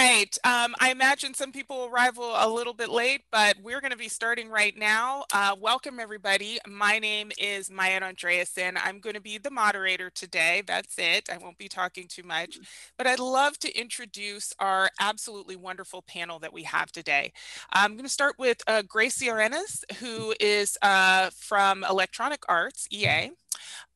right. Um, I imagine some people will arrival a little bit late, but we're going to be starting right now. Uh, welcome, everybody. My name is Maya Andreasen. I'm going to be the moderator today. That's it. I won't be talking too much, but I'd love to introduce our absolutely wonderful panel that we have today. I'm going to start with uh, Gracie Arenas, who is uh, from Electronic Arts, EA.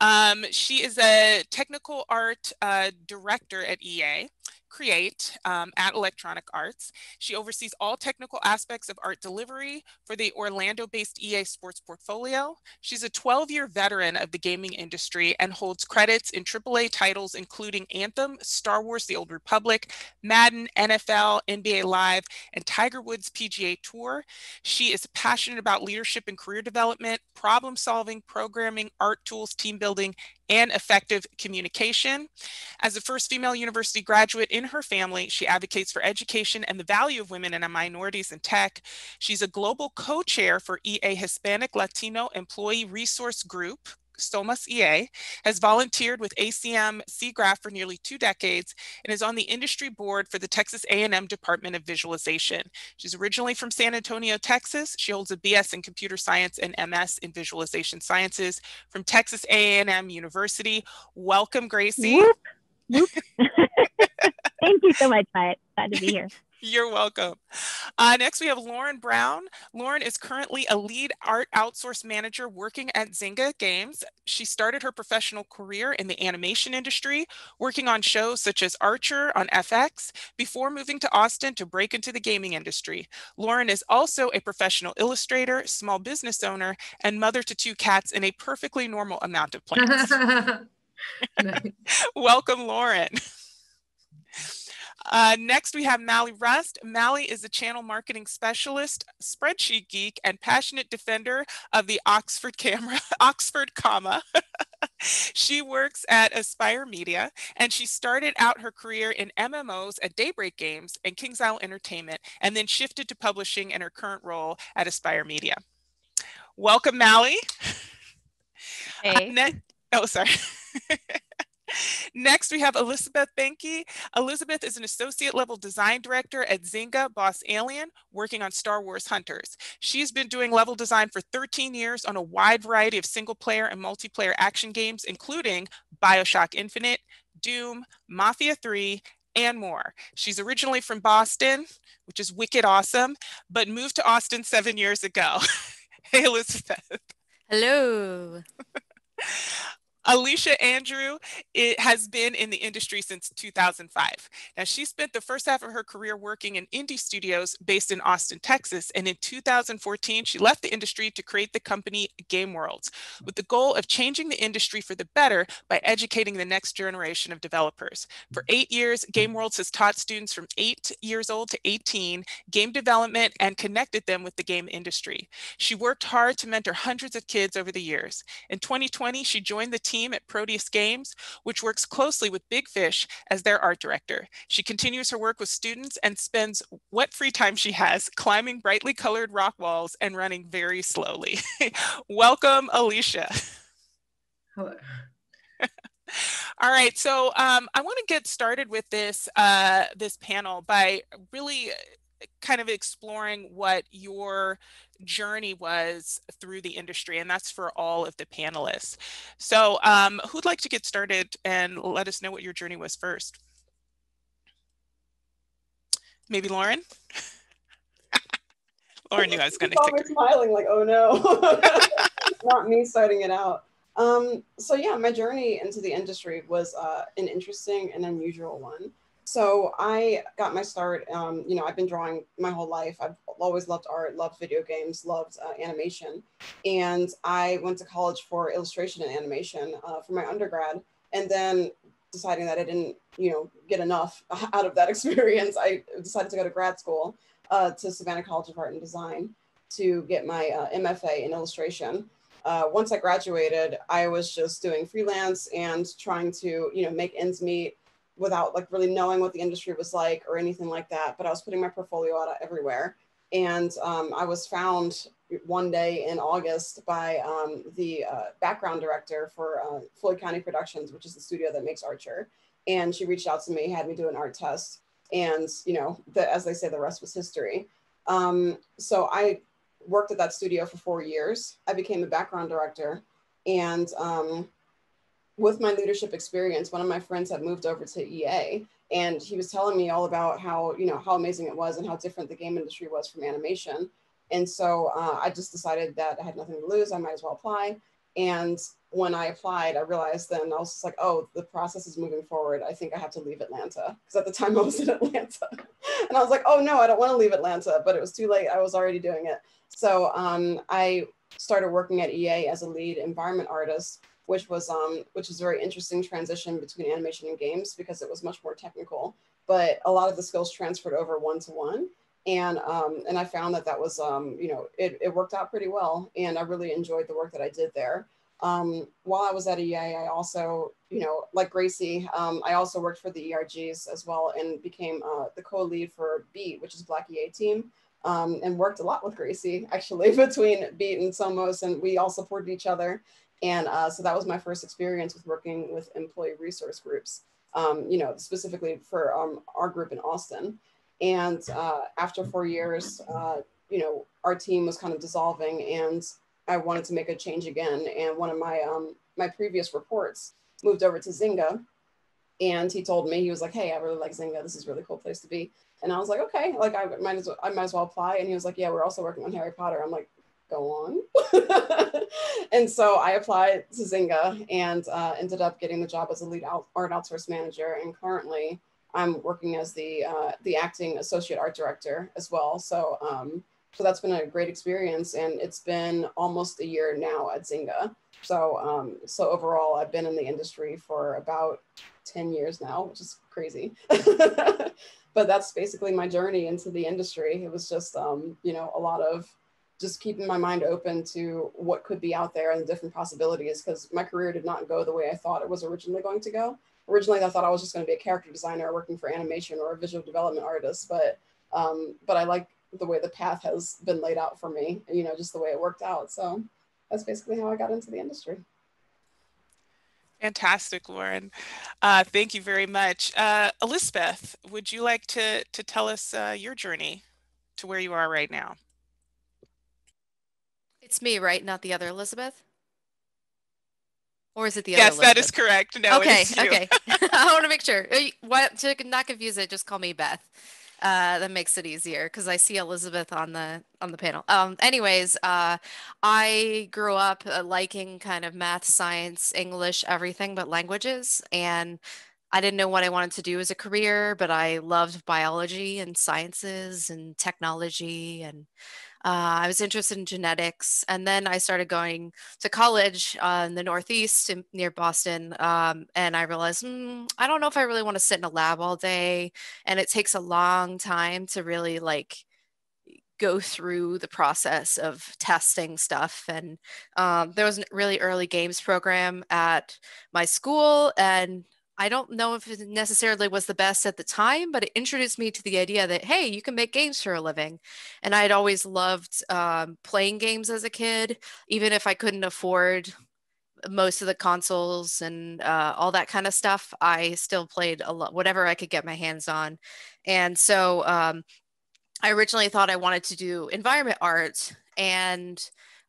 Um, she is a technical art uh, director at EA. Create um, at Electronic Arts. She oversees all technical aspects of art delivery for the Orlando based EA Sports portfolio. She's a 12 year veteran of the gaming industry and holds credits in AAA titles including Anthem, Star Wars The Old Republic, Madden, NFL, NBA Live, and Tiger Woods PGA Tour. She is passionate about leadership and career development, problem solving, programming, art tools, team building, and effective communication. As the first female university graduate in her family, she advocates for education and the value of women and minorities in tech. She's a global co-chair for EA Hispanic Latino Employee Resource Group, Somos EA, has volunteered with ACM SIGGRAPH for nearly two decades and is on the industry board for the Texas A&M Department of Visualization. She's originally from San Antonio, Texas. She holds a BS in Computer Science and MS in Visualization Sciences from Texas A&M University. Welcome, Gracie. Whoop, whoop. Thank you so much. Glad to be here. You're welcome. Uh, next, we have Lauren Brown. Lauren is currently a lead art outsource manager working at Zynga Games. She started her professional career in the animation industry, working on shows such as Archer on FX, before moving to Austin to break into the gaming industry. Lauren is also a professional illustrator, small business owner, and mother to two cats in a perfectly normal amount of plants. Welcome, Lauren. Uh, next, we have Mally Rust. Mally is a channel marketing specialist, spreadsheet geek, and passionate defender of the Oxford camera, Oxford comma. she works at Aspyr Media, and she started out her career in MMOs at Daybreak Games and KingsIsle Entertainment, and then shifted to publishing in her current role at Aspyr Media. Welcome, Mally. Hey. Uh, oh, sorry. Next, we have Elizabeth Benke. Elizabeth is an associate level design director at Zynga Boss Alien, working on Star Wars Hunters. She's been doing level design for 13 years on a wide variety of single player and multiplayer action games, including Bioshock Infinite, Doom, Mafia 3, and more. She's originally from Boston, which is wicked awesome, but moved to Austin seven years ago. hey, Elizabeth. Hello. Alicia Andrew it has been in the industry since 2005. Now, she spent the first half of her career working in indie studios based in Austin, Texas. And in 2014, she left the industry to create the company Game Worlds with the goal of changing the industry for the better by educating the next generation of developers. For eight years, Game Worlds has taught students from eight years old to 18 game development and connected them with the game industry. She worked hard to mentor hundreds of kids over the years. In 2020, she joined the team team at Proteus Games, which works closely with Big Fish as their art director. She continues her work with students and spends what free time she has climbing brightly colored rock walls and running very slowly. Welcome, Alicia. Hello. All right, so um, I want to get started with this uh, this panel by really kind of exploring what your journey was through the industry, and that's for all of the panelists. So um, who'd like to get started and let us know what your journey was first? Maybe Lauren? Lauren knew I was going to take smiling like, oh no, not me starting it out. Um, so yeah, my journey into the industry was uh, an interesting and unusual one. So I got my start. Um, you know, I've been drawing my whole life. I've always loved art, loved video games, loved uh, animation, and I went to college for illustration and animation uh, for my undergrad. And then deciding that I didn't, you know, get enough out of that experience, I decided to go to grad school uh, to Savannah College of Art and Design to get my uh, MFA in illustration. Uh, once I graduated, I was just doing freelance and trying to, you know, make ends meet without like really knowing what the industry was like or anything like that. But I was putting my portfolio out everywhere. And um, I was found one day in August by um, the uh, background director for uh, Floyd County Productions, which is the studio that makes Archer. And she reached out to me, had me do an art test. and you know, the, as they say, the rest was history. Um, so I worked at that studio for four years. I became a background director, and um, with my leadership experience, one of my friends had moved over to EA, and he was telling me all about how you know how amazing it was and how different the game industry was from animation. And so uh, I just decided that I had nothing to lose. I might as well apply. And when I applied, I realized then I was just like, oh, the process is moving forward. I think I have to leave Atlanta because at the time I was in Atlanta, and I was like, oh no, I don't want to leave Atlanta. But it was too late. I was already doing it. So um, I started working at EA as a lead environment artist, which was um, which was a very interesting transition between animation and games because it was much more technical, but a lot of the skills transferred over one to one. And um, and I found that that was um, you know it, it worked out pretty well, and I really enjoyed the work that I did there. Um, while I was at EA, I also, you know, like Gracie, um, I also worked for the ERGs as well and became uh, the co-lead for Beat, which is Black EA team um, and worked a lot with Gracie actually between Beat and Somos, and we all supported each other. And uh, so that was my first experience with working with employee resource groups, um, you know, specifically for um, our group in Austin. And uh, after four years, uh, you know, our team was kind of dissolving, and I wanted to make a change again. And one of my um, my previous reports moved over to Zynga, and he told me he was like, "Hey, I really like Zynga. This is a really cool place to be." And I was like, okay, like I might as well, I might as well apply. And he was like, yeah, we're also working on Harry Potter. I'm like, go on. and so I applied to Zynga and uh, ended up getting the job as a lead out, art outsource manager. And currently I'm working as the, uh, the acting associate art director as well. So, um, so that's been a great experience. And it's been almost a year now at Zynga. So, um, so overall, I've been in the industry for about 10 years now, which is crazy. but that's basically my journey into the industry. It was just, um, you know, a lot of just keeping my mind open to what could be out there and the different possibilities because my career did not go the way I thought it was originally going to go. Originally, I thought I was just going to be a character designer working for animation or a visual development artist, but um, but I like the way the path has been laid out for me, and, you know, just the way it worked out. So that's basically how I got into the industry. Fantastic, Lauren. Uh, thank you very much. Uh, Elizabeth, would you like to, to tell us uh, your journey to where you are right now? It's me, right? Not the other Elizabeth? Or is it the yes, other Yes, that is correct. No, okay, okay. I want to make sure. What, to not confuse it, just call me Beth. Uh, that makes it easier because I see Elizabeth on the on the panel. Um, anyways, uh, I grew up uh, liking kind of math, science, English, everything but languages, and I didn't know what I wanted to do as a career, but I loved biology and sciences and technology and uh, I was interested in genetics, and then I started going to college uh, in the Northeast in, near Boston, um, and I realized mm, I don't know if I really want to sit in a lab all day, and it takes a long time to really like go through the process of testing stuff. And um, there was a really early games program at my school, and I don't know if it necessarily was the best at the time, but it introduced me to the idea that, hey, you can make games for a living. And I'd always loved um, playing games as a kid, even if I couldn't afford most of the consoles and uh, all that kind of stuff. I still played a lot, whatever I could get my hands on. And so um, I originally thought I wanted to do environment art. And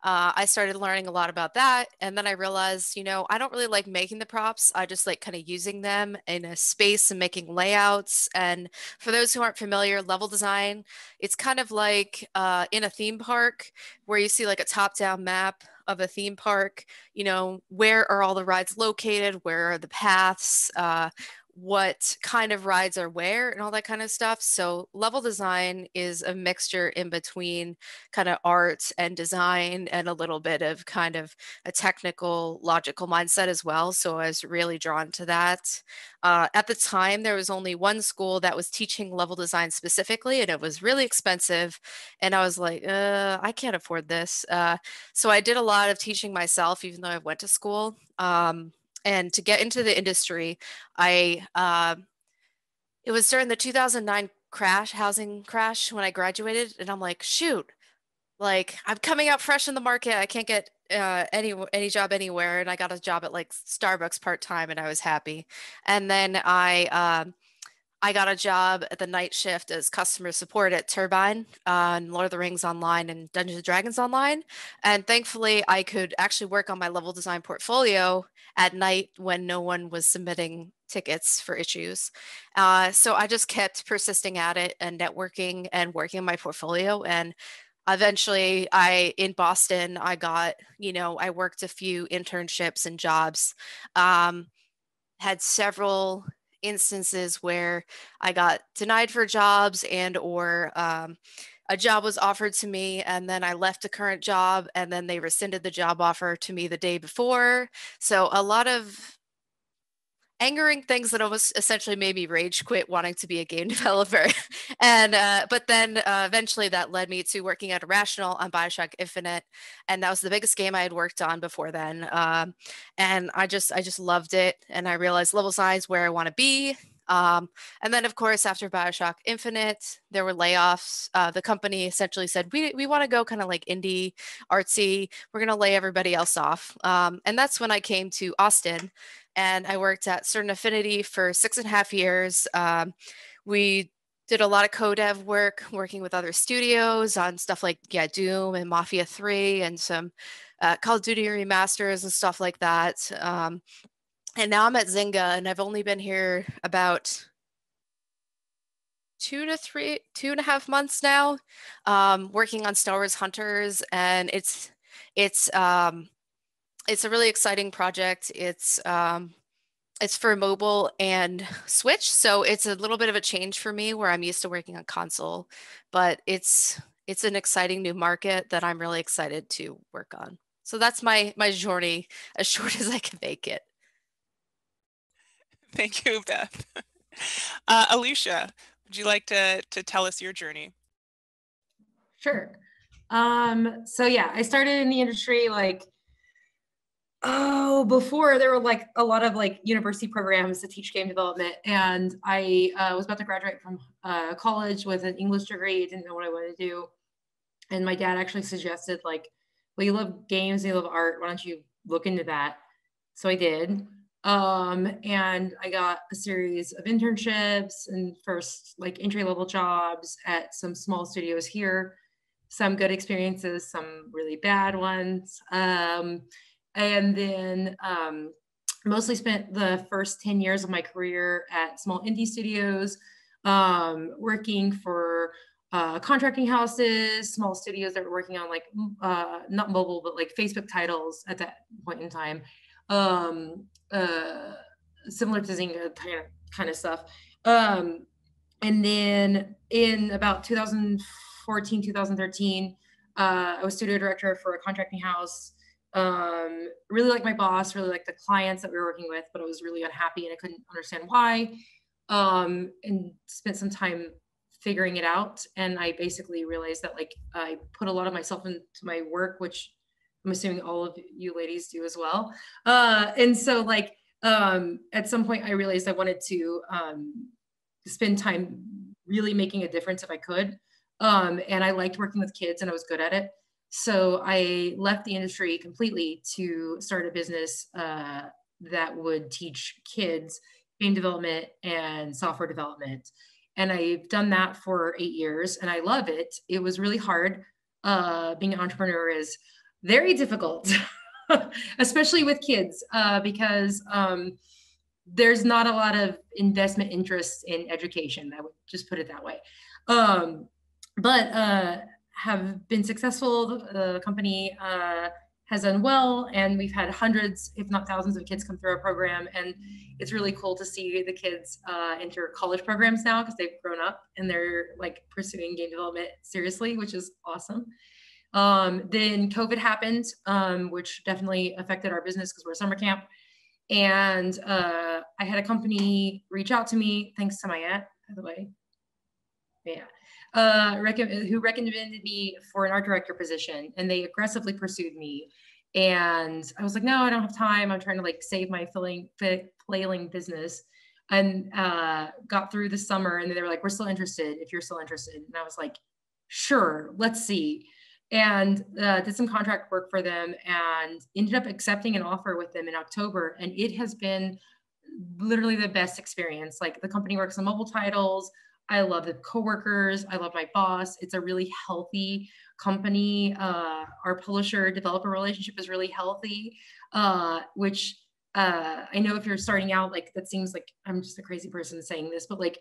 uh, I started learning a lot about that. And then I realized, you know, I don't really like making the props. I just like kind of using them in a space and making layouts. And for those who aren't familiar, level design, it's kind of like uh, in a theme park where you see like a top down map of a theme park you know where are all the rides located where are the paths uh, what kind of rides are where and all that kind of stuff. So level design is a mixture in between kind of art and design and a little bit of kind of a technical logical mindset as well. So I was really drawn to that. Uh, at the time, there was only one school that was teaching level design specifically, and it was really expensive. And I was like, uh, I can't afford this. Uh, so I did a lot of teaching myself, even though I went to school. Um, and to get into the industry, I uh, it was during the 2009 crash, housing crash, when I graduated, and I'm like, shoot, like I'm coming out fresh in the market. I can't get uh, any any job anywhere, and I got a job at like Starbucks part time, and I was happy. And then I. Uh, I got a job at the night shift as customer support at Turbine on Lord of the Rings Online and Dungeons and Dragons Online. And thankfully, I could actually work on my level design portfolio at night when no one was submitting tickets for issues. Uh, so I just kept persisting at it and networking and working on my portfolio. And eventually, I in Boston, I got you know I worked a few internships and jobs. Um, had several instances where I got denied for jobs and or um, a job was offered to me and then I left a current job and then they rescinded the job offer to me the day before. So a lot of angering things that almost essentially made me rage quit wanting to be a game developer and uh, but then uh, eventually that led me to working at irrational on bioshock infinite and that was the biggest game i had worked on before then um, and i just i just loved it and i realized level size where i want to be um, and then, of course, after Bioshock Infinite, there were layoffs. Uh, the company essentially said, we, we want to go kind of like indie, artsy. We're going to lay everybody else off. Um, and that's when I came to Austin and I worked at Certain Affinity for six and a half years. Um, we did a lot of co-dev work, working with other studios on stuff like yeah, Doom and Mafia 3 and some uh, Call of Duty remasters and stuff like that. Um, and now I'm at Zynga, and I've only been here about two to three, two and a half months now, um, working on Star Wars Hunters, and it's it's um, it's a really exciting project. It's um, it's for mobile and Switch, so it's a little bit of a change for me where I'm used to working on console, but it's it's an exciting new market that I'm really excited to work on. So that's my my journey as short as I can make it. Thank you, Beth. Uh, Alicia, would you like to, to tell us your journey? Sure. Um, so yeah, I started in the industry like, oh, before there were like a lot of like university programs to teach game development. And I uh, was about to graduate from uh, college with an English degree, didn't know what I wanted to do. And my dad actually suggested like, well, you love games, you love art. Why don't you look into that? So I did. Um, and I got a series of internships and first like entry level jobs at some small studios here, some good experiences, some really bad ones. Um, and then um, mostly spent the first 10 years of my career at small indie studios, um, working for uh, contracting houses, small studios that were working on like, uh, not mobile, but like Facebook titles at that point in time um, uh, similar to Zynga kind of stuff. Um, and then in about 2014, 2013, uh, I was studio director for a contracting house. Um, really like my boss, really like the clients that we were working with, but I was really unhappy and I couldn't understand why. Um, and spent some time figuring it out. And I basically realized that like I put a lot of myself into my work, which I'm assuming all of you ladies do as well. Uh, and so like um, at some point I realized I wanted to um, spend time really making a difference if I could. Um, and I liked working with kids and I was good at it. So I left the industry completely to start a business uh, that would teach kids game development and software development. And I've done that for eight years and I love it. It was really hard. Uh, being an entrepreneur is very difficult, especially with kids, uh, because um, there's not a lot of investment interest in education. I would just put it that way. Um, but uh, have been successful. The, company uh, has done well, and we've had hundreds, if not thousands, of kids come through our program. And it's really cool to see the kids uh, enter college programs now because they've grown up and they're like pursuing game development seriously, which is awesome. Um, then COVID happened, um, which definitely affected our business because we're a summer camp. And uh, I had a company reach out to me, thanks to Mayette, by the way. Yeah. Uh, who recommended me for an art director position, and they aggressively pursued me. And I was like, no, I don't have time. I'm trying to like save my filling, flailing business. And uh, got through the summer, and they were like, we're still interested if you're still interested. And I was like, sure, let's see and uh, did some contract work for them and ended up accepting an offer with them in October. And it has been literally the best experience. Like the company works on mobile titles. I love the coworkers. I love my boss. It's a really healthy company. Uh, our publisher developer relationship is really healthy, uh, which uh, I know if you're starting out, like that seems like I'm just a crazy person saying this, but like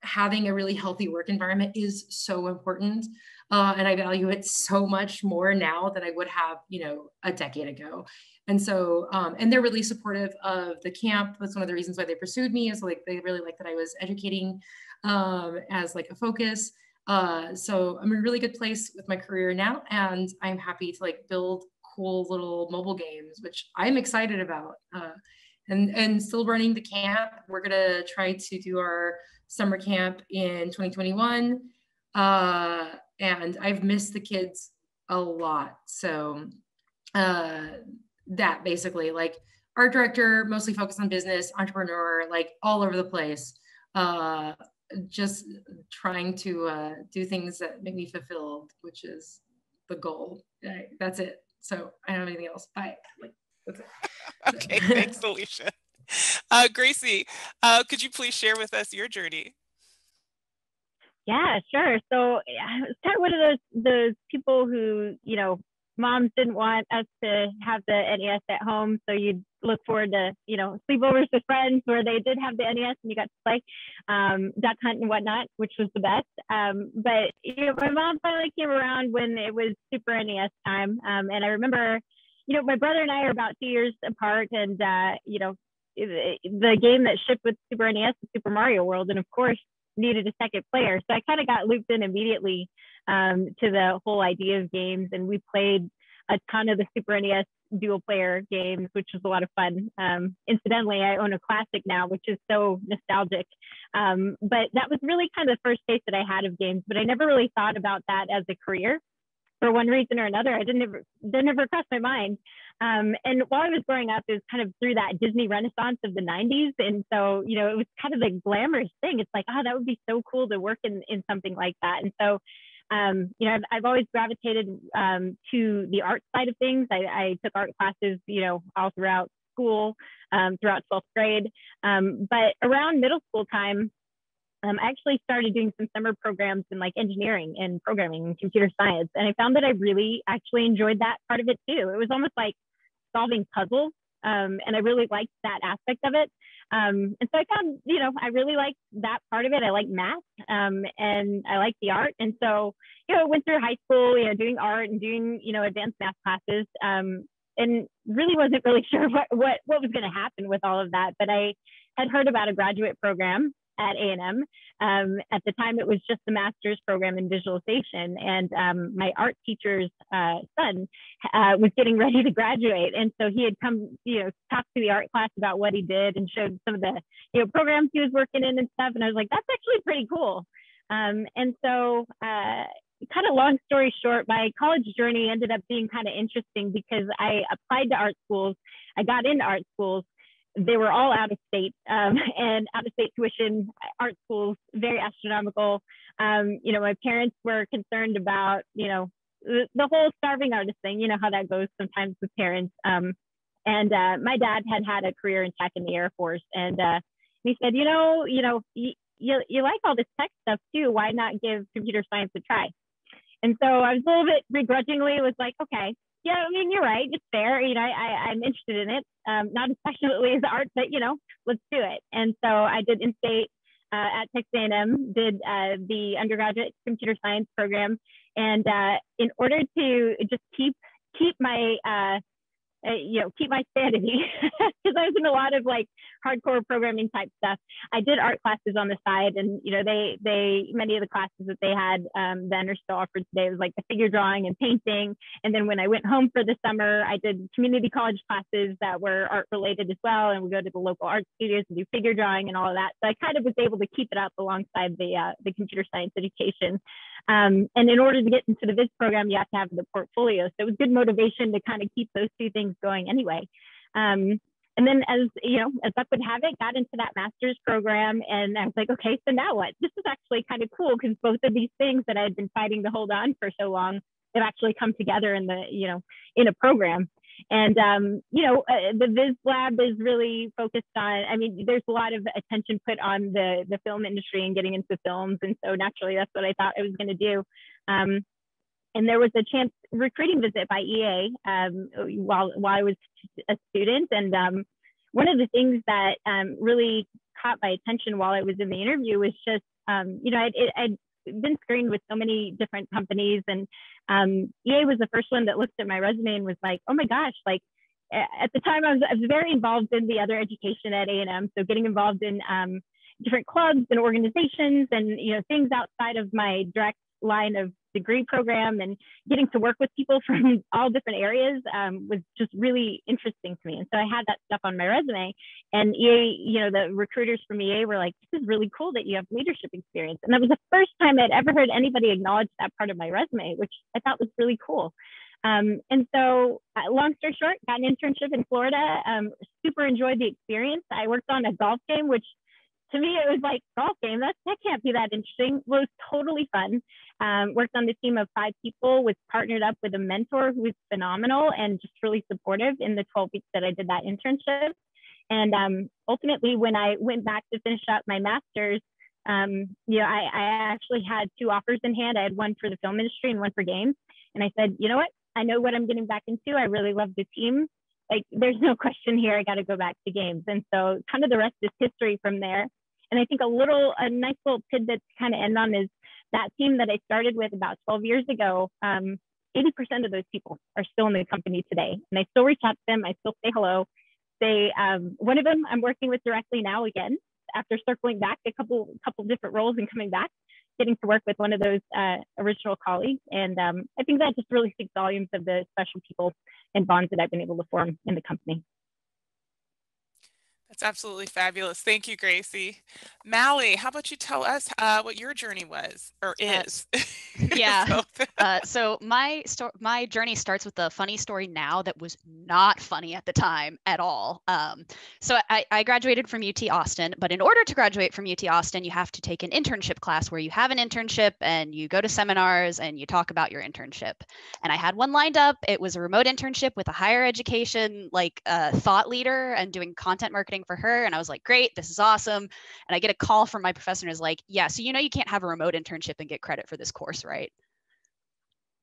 having a really healthy work environment is so important. Uh, and I value it so much more now than I would have, you know, a decade ago. And so, um, and they're really supportive of the camp. That's one of the reasons why they pursued me is like, they really like that I was educating um, as like a focus. Uh, so I'm in a really good place with my career now. And I'm happy to like build cool little mobile games, which I'm excited about. Uh, and, and still running the camp. We're gonna try to do our summer camp in 2021. Uh, and I've missed the kids a lot. So uh, that basically like art director, mostly focused on business, entrepreneur, like all over the place. Uh, just trying to uh, do things that make me fulfilled, which is the goal. That's it. So I don't have anything else. Bye. Like, that's it. okay, thanks, Alicia. Uh, Gracie, uh, could you please share with us your journey? Yeah, sure. So I was kind of one of those those people who, you know, moms didn't want us to have the NES at home, so you'd look forward to, you know, sleepovers with friends where they did have the NES and you got to play um, duck hunt and whatnot, which was the best. Um, but you know, my mom finally came around when it was Super NES time, um, and I remember, you know, my brother and I are about two years apart, and uh, you know, the game that shipped with Super NES is Super Mario World, and of course needed a second player. So I kind of got looped in immediately um, to the whole idea of games, and we played a ton of the Super NES dual player games, which was a lot of fun. Um, incidentally, I own a classic now, which is so nostalgic. Um, but that was really kind of the first taste that I had of games, but I never really thought about that as a career for one reason or another. I didn't ever, that never crossed my mind. Um, and while I was growing up, it was kind of through that Disney Renaissance of the 90s. And so, you know, it was kind of the glamorous thing. It's like, oh, that would be so cool to work in, in something like that. And so, um, you know, I've, I've always gravitated um, to the art side of things. I, I, took art classes, you know, all throughout school, um, throughout 12th grade. Um, but around middle school time, um, I actually started doing some summer programs in like engineering and programming and computer science. And I found that I really actually enjoyed that part of it too. It was almost like solving puzzles. Um, and I really liked that aspect of it. Um, and so I found, you know, I really liked that part of it. I like math um, and I like the art. And so, you know, went through high school, you know, doing art and doing, you know, advanced math classes. Um, and really wasn't really sure what, what, what was going to happen with all of that. But I had heard about a graduate program at A&M. Um, at the time, it was just the master's program in visualization, and um, my art teacher's uh, son uh, was getting ready to graduate, and so he had come, you know, talked to the art class about what he did and showed some of the, you know, programs he was working in and stuff, and I was like, that's actually pretty cool. Um, and so, uh, kind of long story short, my college journey ended up being kind of interesting because I applied to art schools. I got into art schools, they were all out of state um, and out of state tuition art schools very astronomical. Um, you know my parents were concerned about you know the, the, whole starving artist thing you know how that goes sometimes with parents. Um, and uh, my dad had had a career in tech in the air force and uh, he said you know you know you, you, you like all this tech stuff too. Why not give computer science a try? And so i was a little bit begrudgingly was like okay yeah, I mean, you're right. It's fair. You know, I, I'm interested in it. Um, not as passionately as art, but you know, let's do it. And so I did in-state uh, at Texas A&M, did uh, the undergraduate computer science program, and uh, in order to just keep keep my uh, you know, keep my sanity because I was in a lot of like hardcore programming type stuff. I did art classes on the side, and you know, they they many of the classes that they had um, then are still offered today was like the figure drawing and painting. And then when I went home for the summer, I did community college classes that were art related as well, and we go to the local art studios and do figure drawing and all of that. So I kind of was able to keep it up alongside the uh, the computer science education. Um, and in order to get into the Viz program, you have to have the portfolio. So it was good motivation to kind of keep those two things going anyway. Um, and then as you know, as luck would have it, got into that master's program and I was like, okay, so now what? This is actually kind of cool because both of these things that I had been fighting to hold on for so long have actually come together in the, you know, in a program. And, um, you know, uh, the Viz Lab is really focused on, I mean, there's a lot of attention put on the, the film industry and getting into films. And so naturally, that's what I thought I was going to do. Um, and there was a chance recruiting visit by EA um, while, while I was a student. And um, one of the things that um, really caught my attention while I was in the interview was just, um, you know, I'd, I'd, been screened with so many different companies and um, EA was the first one that looked at my resume and was like, oh my gosh, like at the time I was, I was very involved in the other education at A&M. So getting involved in um, different clubs and organizations and, you know, things outside of my direct line of degree program and getting to work with people from all different areas um, was just really interesting to me. And so I had that stuff on my resume. And EA, you know, the recruiters from EA were like, this is really cool that you have leadership experience. And that was the first time I'd ever heard anybody acknowledge that part of my resume, which I thought was really cool. Um, and so, uh, long story short, got an internship in Florida. Um, super enjoyed the experience. I worked on a golf game, which to me, it was like golf game. That that can't be that interesting. It was totally fun. Um, worked on the team of five people. Was partnered up with a mentor who was phenomenal and just really supportive in the 12 weeks that I did that internship. And um, ultimately, when I went back to finish up my master's, um, you know, I, I actually had two offers in hand. I had one for the film industry and one for games. And I said, you know what? I know what I'm getting back into. I really love the team. Like, there's no question here. I got to go back to games. And so, kind of the rest is history from there. And I think a little, a nice little tidbit to kind of end on is that team that I started with about 12 years ago. Um, 80% of those people are still in the company today, and I still reach out to them. I still say hello. They, um, one of them I'm working with directly now again after circling back a couple couple different roles and coming back, getting to work with one of those uh, original colleagues. And um, I think that just really speaks volumes of the special people and bonds that I've been able to form in the company. That's absolutely fabulous. Thank you, Gracie. Mally, how about you tell us uh, what your journey was or uh, is? Uh, yeah. so. uh, so my sto- my journey starts with a funny story now that was not funny at the time at all. Um, so I, I graduated from UT Austin, but in order to graduate from UT Austin, you have to take an internship class where you have an internship and you go to seminars and you talk about your internship. And I had one lined up. It was a remote internship with a higher education like uh, thought leader and doing content marketing for her. And I was like, great, this is awesome. And I get a call from my professor and is like, yeah, so you know you can't have a remote internship and get credit for this course, right?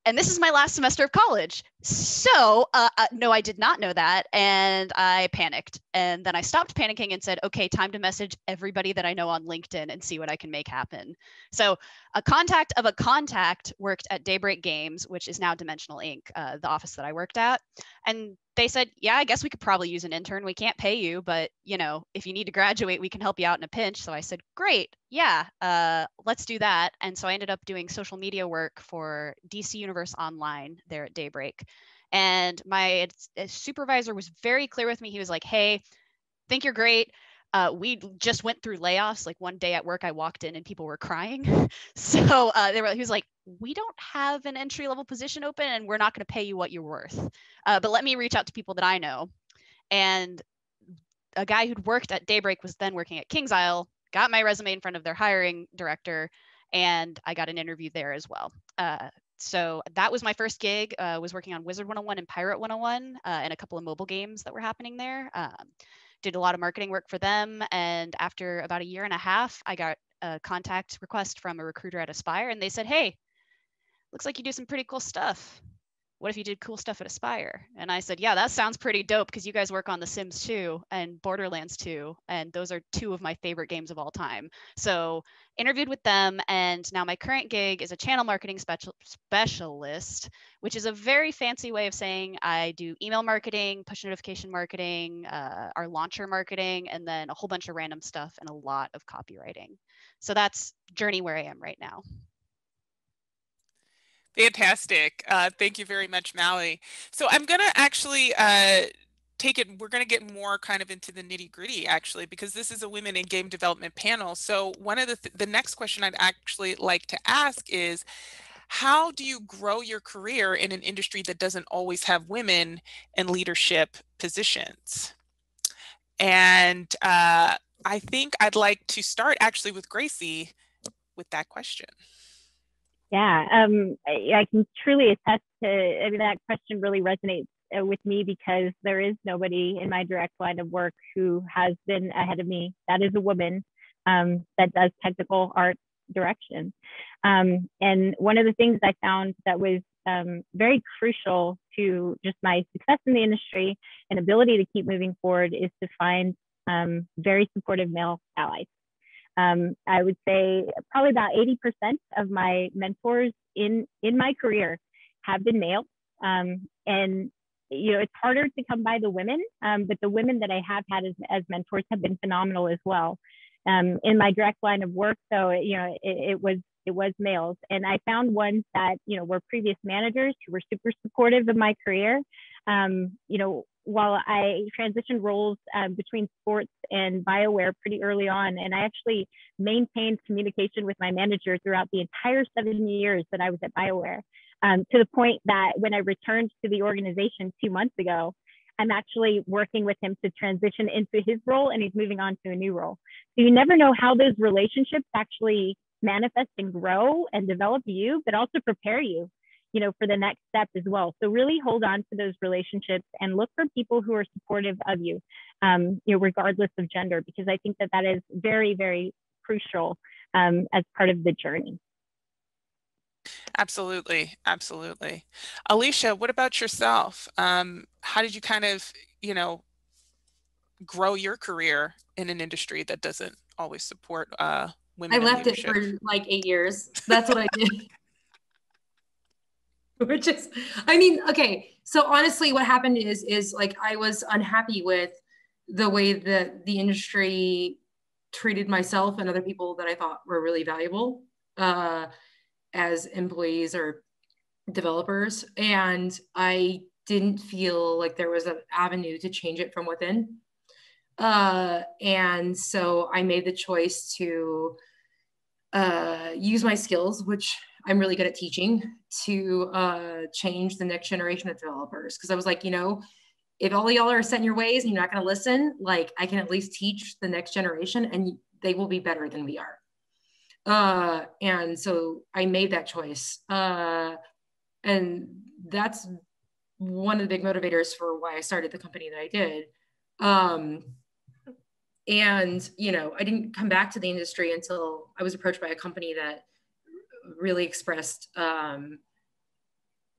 and this is my last semester of college. So, uh, uh, no, I did not know that. And I panicked. And then I stopped panicking and said, okay, time to message everybody that I know on LinkedIn and see what I can make happen. So, a contact of a contact worked at Daybreak Games, which is now Dimensional Ink, uh, the office that I worked at. And they said, yeah, I guess we could probably use an intern. We can't pay you, but you know, if you need to graduate, we can help you out in a pinch. So I said, great, yeah, uh, let's do that. And so I ended up doing social media work for DC Universe Online there at Daybreak. And my supervisor was very clear with me. He was like, hey, think you're great uh, we just went through layoffs. Like one day at work, I walked in and people were crying. so uh, they were, he was like, "We don't have an entry level position open, and we're not going to pay you what you're worth. Uh, but let me reach out to people that I know." And a guy who'd worked at Daybreak was then working at KingsIsle, Got my resume in front of their hiring director, and I got an interview there as well. Uh, so that was my first gig. Uh, was working on Wizard101 and Pirate101, uh, and a couple of mobile games that were happening there. Um, did a lot of marketing work for them. And after about a year and a half, I got a contact request from a recruiter at Aspyr and they said, Hey, looks like you do some pretty cool stuff what if you did cool stuff at Aspyr? And I said, yeah, that sounds pretty dope because you guys work on The Sims 2 and Borderlands 2, and those are two of my favorite games of all time. So interviewed with them, and now my current gig is a channel marketing special- specialist, which is a very fancy way of saying I do email marketing, push notification marketing, uh, our launcher marketing, and then a whole bunch of random stuff and a lot of copywriting. So that's journey where I am right now. Fantastic. Uh, thank you very much, Mally. So I'm going to actually uh, take it, we're going to get more kind of into the nitty gritty actually, because this is a women in game development panel. So one of the, th the next question I'd actually like to ask is, how do you grow your career in an industry that doesn't always have women in leadership positions? And uh, I think I'd like to start actually with Gracie with that question. Yeah, um, I, I, can truly attest to. I mean, that question really resonates uh, with me because there is nobody in my direct line of work who has been ahead of me. That is a woman um, that does technical art direction. Um, and one of the things I found that was um, very crucial to just my success in the industry and ability to keep moving forward is to find um, very supportive male allies. Um, I would say probably about 80% of my mentors in, in my career have been male. Um, and you know, it's harder to come by the women, um, but the women that I have had as, as mentors have been phenomenal as well. Um, in my direct line of work, though, you know, it, it was it was males, and I found ones that you know were previous managers who were super supportive of my career. Um, you know, while I transitioned roles um, between sports and BioWare pretty early on, and I actually maintained communication with my manager throughout the entire seven years that I was at BioWare, um, to the point that when I returned to the organization two months ago, I'm actually working with him to transition into his role and he's moving on to a new role. So you never know how those relationships actually manifest and grow and develop you, but also prepare you, you know, for the next step as well. So really hold on to those relationships and look for people who are supportive of you, um, you know, regardless of gender, because I think that that is very, very crucial um, as part of the journey. Absolutely, absolutely. Alicia, what about yourself? Um, how did you kind of, you know, grow your career in an industry that doesn't always support uh, women? I left it for like eight years. That's what I did. Which is, I mean, okay. So honestly, what happened is, is like I was unhappy with the way that the industry treated myself and other people that I thought were really valuable. Uh, as employees or developers. And I didn't feel like there was an avenue to change it from within. Uh, and so I made the choice to uh, use my skills, which I'm really good at teaching, to uh, change the next generation of developers. Because I was like, you know, if all y'all are set in your ways and you're not going to listen, like I can at least teach the next generation and they will be better than we are. Uh, and so I made that choice. Uh, and that's one of the big motivators for why I started the company that I did. Um, and, you know, I didn't come back to the industry until I was approached by a company that really expressed um,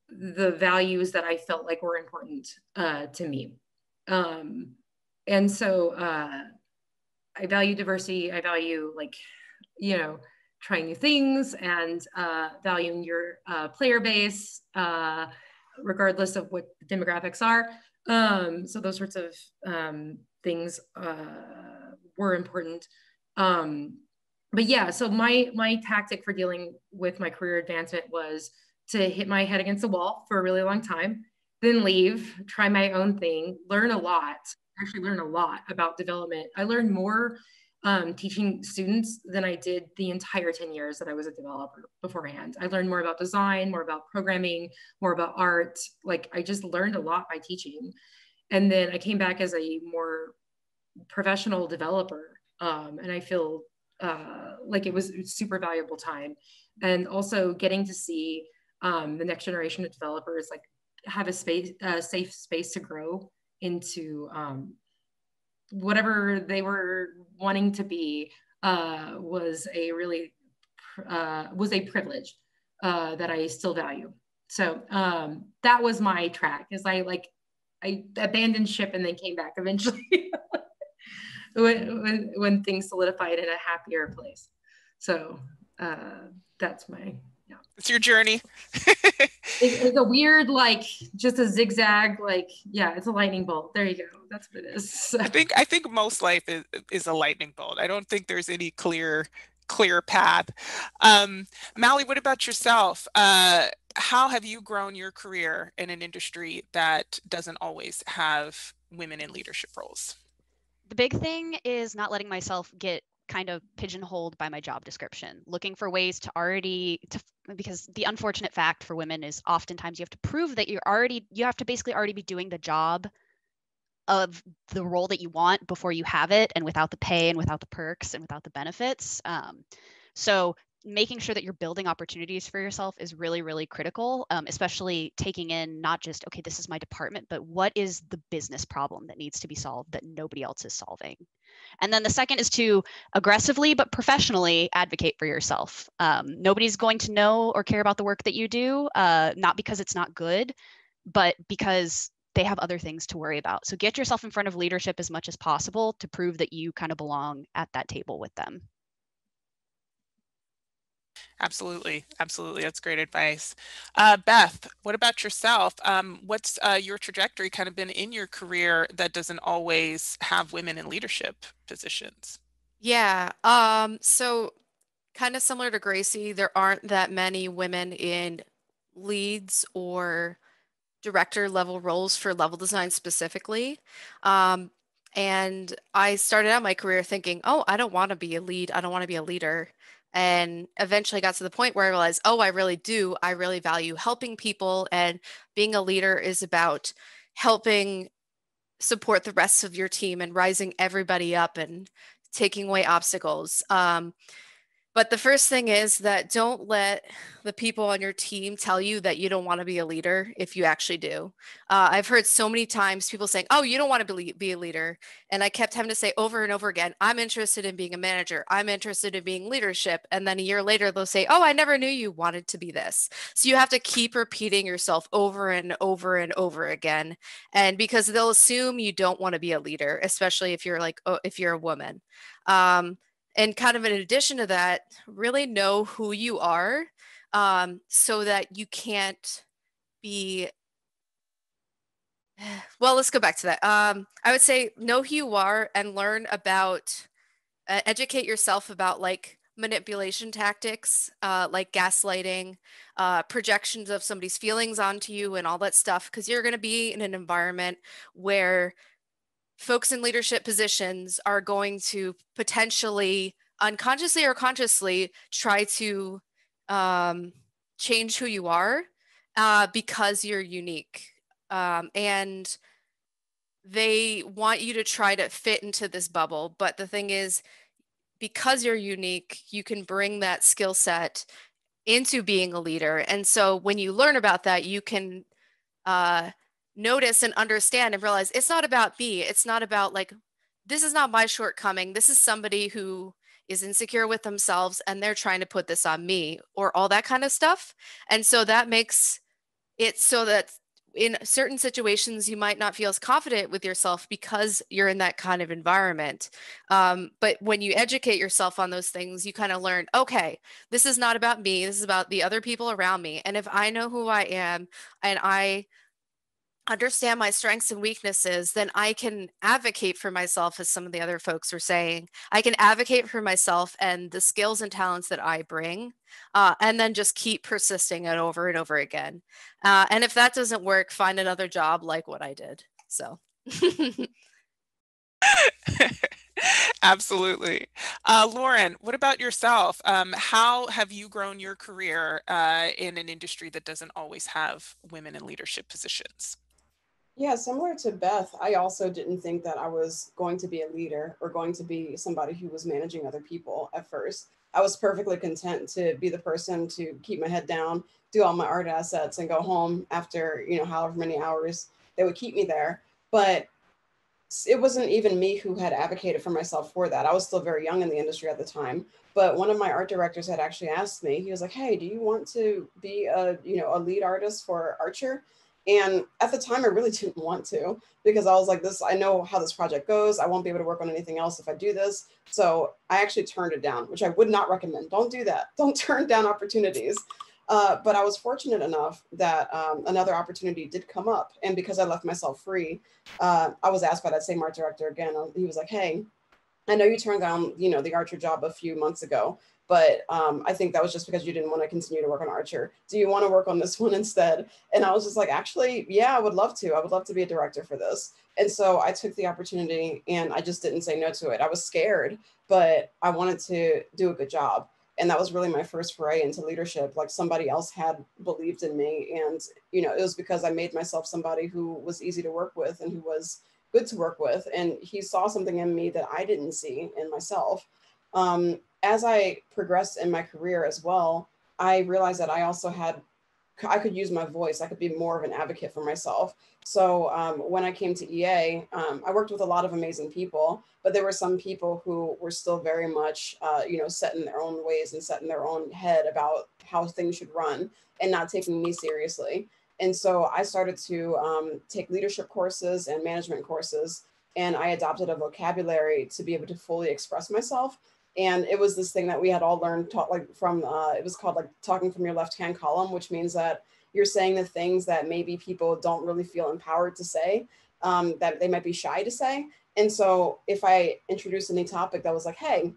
the values that I felt like were important uh, to me. Um, and so uh, I value diversity. I value like, you know, trying new things and uh, valuing your uh, player base, uh, regardless of what the demographics are. Um, so those sorts of um, things uh, were important. Um, but yeah, so my my tactic for dealing with my career advancement was to hit my head against the wall for a really long time, then leave, try my own thing, learn a lot. Actually, learn a lot about development. I learned more um, teaching students than I did the entire 10 years that I was a developer beforehand. I learned more about design, more about programming, more about art. Like I just learned a lot by teaching. And then I came back as a more professional developer. Um, and I feel uh, like it was super valuable time. And also getting to see um, the next generation of developers like have a space, a safe space to grow into um, whatever they were wanting to be uh, was a really uh, was a privilege uh, that I still value. So um, that was my track. Is I like I abandoned ship and then came back eventually when, when when things solidified in a happier place. So uh, that's my yeah. It's your journey. it's a weird, like just a zigzag, like yeah, it's a lightning bolt. There you go. That's what it is. I think I think most life is, is a lightning bolt. I don't think there's any clear clear path. Um, Mally, what about yourself? Uh, how have you grown your career in an industry that doesn't always have women in leadership roles? The big thing is not letting myself get kind of pigeonholed by my job description. Looking for ways to already to because the unfortunate fact for women is oftentimes you have to prove that you're already you have to basically already be doing the job of the role that you want before you have it and without the pay and without the perks and without the benefits. Um, so making sure that you're building opportunities for yourself is really really critical um, especially taking in not just okay this is my department but what is the business problem that needs to be solved that nobody else is solving? And then the second is to aggressively but professionally advocate for yourself. Um, nobody's going to know or care about the work that you do uh, not because it's not good but because they have other things to worry about. So get yourself in front of leadership as much as possible to prove that you kind of belong at that table with them Absolutely. Absolutely. That's great advice. Uh, Beth, what about yourself? Um, what's uh, your trajectory kind of been in your career that doesn't always have women in leadership positions? Yeah. Um, so kind of similar to Gracie, there aren't that many women in leads or director level roles for level design specifically. Um, and I started out my career thinking, oh, I don't want to be a lead. I don't want to be a leader and eventually got to the point where I realized, oh, I really do. I really value helping people, and being a leader is about helping support the rest of your team and rising everybody up and taking away obstacles. Um, but the first thing is that don't let the people on your team tell you that you don't want to be a leader if you actually do. Uh, I've heard so many times people saying, Oh, you don't want to be, be a leader. And I kept having to say over and over again, I'm interested in being a manager. I'm interested in being leadership. And then a year later, they'll say, Oh, I never knew you wanted to be this. So you have to keep repeating yourself over and over and over again. And because they'll assume you don't want to be a leader, especially if you're like, oh, if you're a woman. Um, and kind of in addition to that really know who you are um, so that you can't be well let's go back to that. Um, i would say know who you are and learn about uh, educate yourself about like manipulation tactics uh, like gaslighting uh, projections of somebody's feelings onto you and all that stuff because you're going to be in an environment where folks in leadership positions are going to potentially unconsciously or consciously try to um, change who you are uh, because you're unique. Um, and they want you to try to fit into this bubble. But the thing is, because you're unique, you can bring that skill set into being a leader. And so when you learn about that, you can uh, notice and understand and realize it's not about me. It's not about like, this is not my shortcoming. This is somebody who is insecure with themselves and they're trying to put this on me or all that kind of stuff. And so that makes it so that in certain situations you might not feel as confident with yourself because you're in that kind of environment um, but when you educate yourself on those things you kind of learn okay this is not about me this is about the other people around me and if i know who i am and i understand my strengths and weaknesses, then I can advocate for myself, as some of the other folks were saying. I can advocate for myself and the skills and talents that I bring, uh, and then just keep persisting it over and over again. Uh, and if that doesn't work, find another job like what I did. So. Absolutely. Uh, Lauren, what about yourself? Um, how have you grown your career uh, in an industry that doesn't always have women in leadership positions? Yeah, similar to Beth, I also didn't think that I was going to be a leader or going to be somebody who was managing other people at first. I was perfectly content to be the person to keep my head down, do all my art assets, and go home after, you know, however many hours they would keep me there. But it wasn't even me who had advocated for myself for that. I was still very young in the industry at the time. But one of my art directors had actually asked me, he was like, Hey, do you want to be a, you know, a lead artist for Archer? And at the time, I really didn't want to because I was like, this, I know how this project goes. I won't be able to work on anything else if I do this. So I actually turned it down, which I would not recommend. Don't do that. Don't turn down opportunities. Uh, but I was fortunate enough that um, another opportunity did come up. And because I left myself free, uh, I was asked by that same art director again. He was like, hey, I know you turned down, you know, the Archer job a few months ago but um, I think that was just because you didn't want to continue to work on Archer. Do you want to work on this one instead? And I was just like, actually, yeah, I would love to. I would love to be a director for this. And so I took the opportunity and I just didn't say no to it. I was scared, but I wanted to do a good job. And that was really my first foray into leadership. Like somebody else had believed in me. And, you know, it was because I made myself somebody who was easy to work with and who was good to work with. And he saw something in me that I didn't see in myself. Um, as I progressed in my career as well, I realized that I also had I could use my voice. I could be more of an advocate for myself. So um, when I came to EA, um, I worked with a lot of amazing people, but there were some people who were still very much, uh, you know, set in their own ways and set in their own head about how things should run and not taking me seriously. And so I started to um, take leadership courses and management courses, and I adopted a vocabulary to be able to fully express myself and it was this thing that we had all learned taught like from uh, it was called like talking from your left hand column which means that you're saying the things that maybe people don't really feel empowered to say um, that they might be shy to say. And so if i introduce any topic that was like hey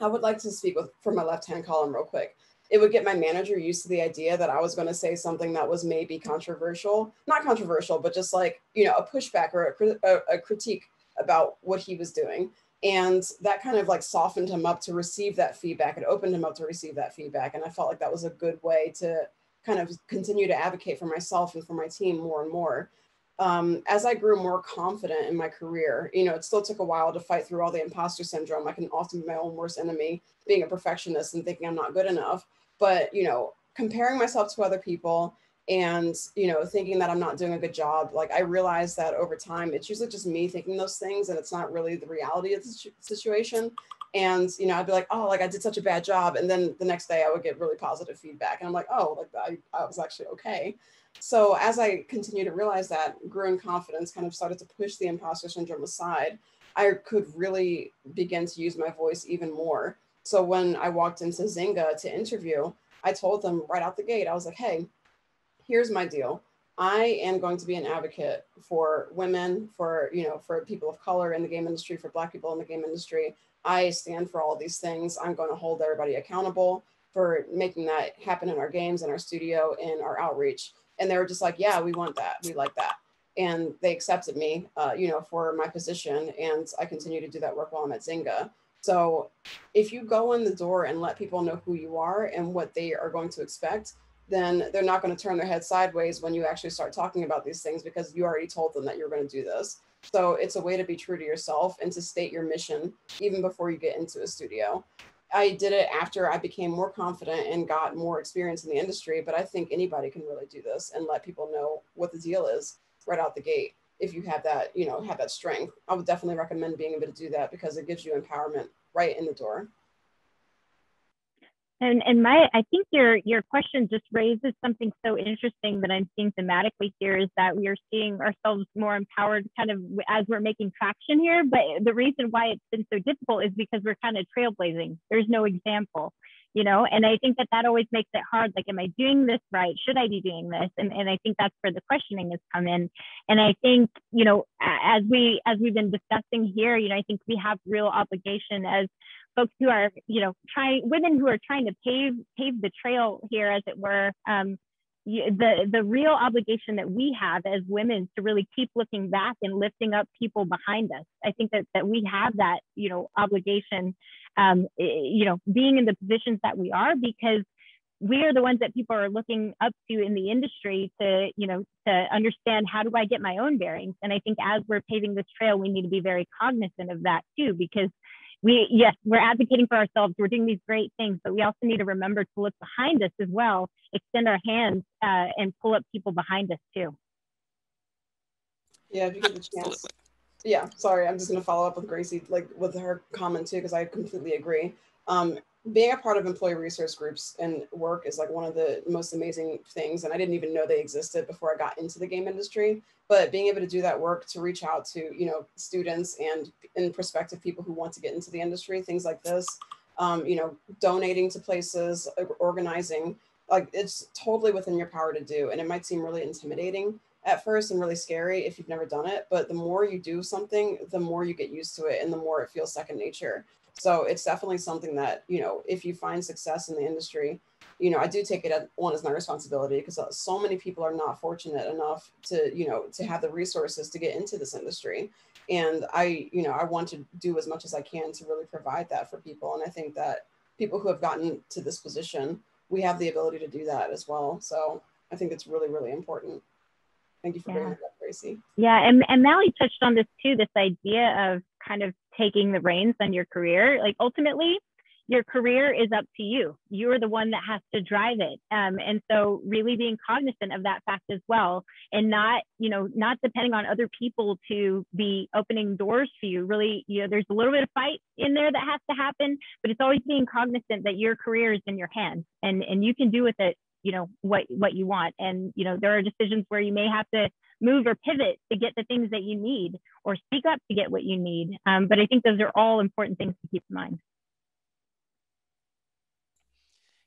i would like to speak with from my left hand column real quick it would get my manager used to the idea that i was going to say something that was maybe controversial not controversial but just like you know a pushback or a, a, a critique about what he was doing and that kind of like softened him up to receive that feedback. It opened him up to receive that feedback and i felt like that was a good way to kind of continue to advocate for myself and for my team more and more. Um, as i grew more confident in my career you know it still took a while to fight through all the imposter syndrome. I can often be my own worst enemy being a perfectionist and thinking i'm not good enough. But you know comparing myself to other people and you know thinking that i'm not doing a good job like i realize that over time it's usually just me thinking those things and it's not really the reality of the situation. And you know i'd be like oh like i did such a bad job. And then the next day i would get really positive feedback and i'm like oh like i, I was actually okay. So as i continue to realize that growing confidence kind of started to push the imposter syndrome aside i could really begin to use my voice even more. So when i walked into zynga to interview i told them right out the gate i was like hey here's my deal. I am going to be an advocate for women, for you know, for people of color in the game industry, for Black people in the game industry. I stand for all these things. I'm going to hold everybody accountable for making that happen in our games, in our studio, in our outreach. And they were just like, "Yeah, we want that. We like that." And they accepted me, uh, you know, for my position, and I continue to do that work while I'm at Zynga. So, if you go in the door and let people know who you are and what they are going to expect, then they're not going to turn their head sideways when you actually start talking about these things because you already told them that you're going to do this. So it's a way to be true to yourself and to state your mission even before you get into a studio. I did it after I became more confident and got more experience in the industry, but I think anybody can really do this and let people know what the deal is right out the gate. If you have that, you know, have that strength, I would definitely recommend being able to do that because it gives you empowerment right in the door. And and my I think your your question just raises something so interesting that I'm seeing thematically here is that we are seeing ourselves more empowered kind of as we're making traction here. But the reason why it's been so difficult is because we're kind of trailblazing. There's no example, you know. And I think that that always makes it hard. Like, am I doing this right? Should I be doing this? And and I think that's where the questioning has come in. And I think you know as we as we've been discussing here, you know, I think we have real obligation as folks who are, you know, trying women who are trying to pave pave the trail here, as it were. Um, the the real obligation that we have as women to really keep looking back and lifting up people behind us. I think that that we have that, you know, obligation. Um, you know, being in the positions that we are because we are the ones that people are looking up to in the industry to you know to understand how do i get my own bearings and i think as we're paving this trail we need to be very cognizant of that too because we yes we're advocating for ourselves. We're doing these great things but we also need to remember to look behind us as well extend our hands uh, and pull up people behind us too. Yeah if you get the chance. Absolutely. yeah sorry i'm just going to follow up with gracie like with her comment too because i completely agree um, being a part of employee resource groups and work is like one of the most amazing things and i didn't even know they existed before i got into the game industry. But being able to do that work to reach out to you know students and in prospective people who want to get into the industry things like this um, you know donating to places organizing like it's totally within your power to do and it might seem really intimidating at first and really scary if you've never done it but the more you do something the more you get used to it and the more it feels second nature so it's definitely something that, you know, if you find success in the industry, you know, I do take it on as my responsibility because uh, so many people are not fortunate enough to, you know, to have the resources to get into this industry. And I, you know, I want to do as much as I can to really provide that for people. And I think that people who have gotten to this position, we have the ability to do that as well. So I think it's really, really important. Thank you for yeah. bringing that up, Gracie. Yeah, and, and Mally touched on this too, this idea of kind of taking the reins on your career. Like ultimately, your career is up to you. You're the one that has to drive it. Um, and so really being cognizant of that fact as well and not, you know, not depending on other people to be opening doors for you. Really, you know, there's a little bit of fight in there that has to happen, but it's always being cognizant that your career is in your hands and, and you can do with it, you know, what, what you want. And, you know, there are decisions where you may have to move or pivot to get the things that you need or speak up to get what you need. Um, but I think those are all important things to keep in mind.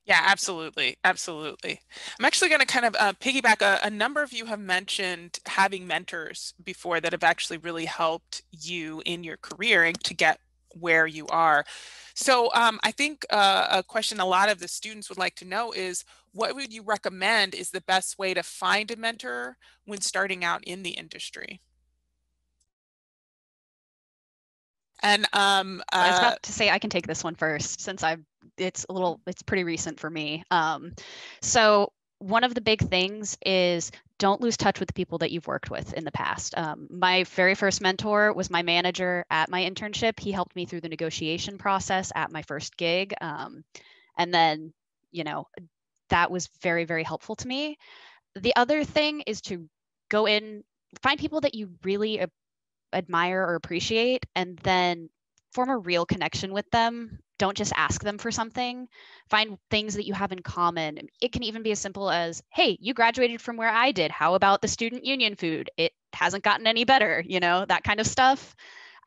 Yeah, absolutely. Absolutely. I'm actually going to kind of uh, piggyback. A, a, number of you have mentioned having mentors before that have actually really helped you in your career to get where you are. So um, I think uh, a question a lot of the students would like to know is what would you recommend is the best way to find a mentor when starting out in the industry? And um, uh, I was about uh to say I can take this one first since I've it's a little it's pretty recent for me. Um, so one of the big things is don't lose touch with the people that you've worked with in the past. Um, my very first mentor was my manager at my internship. He helped me through the negotiation process at my first gig. Um, and then, you know, that was very, very helpful to me. The other thing is to go in, find people that you really admire or appreciate, and then form a real connection with them don't just ask them for something find things that you have in common. It can even be as simple as hey you graduated from where i did. How about the student union food? It hasn't gotten any better you know that kind of stuff.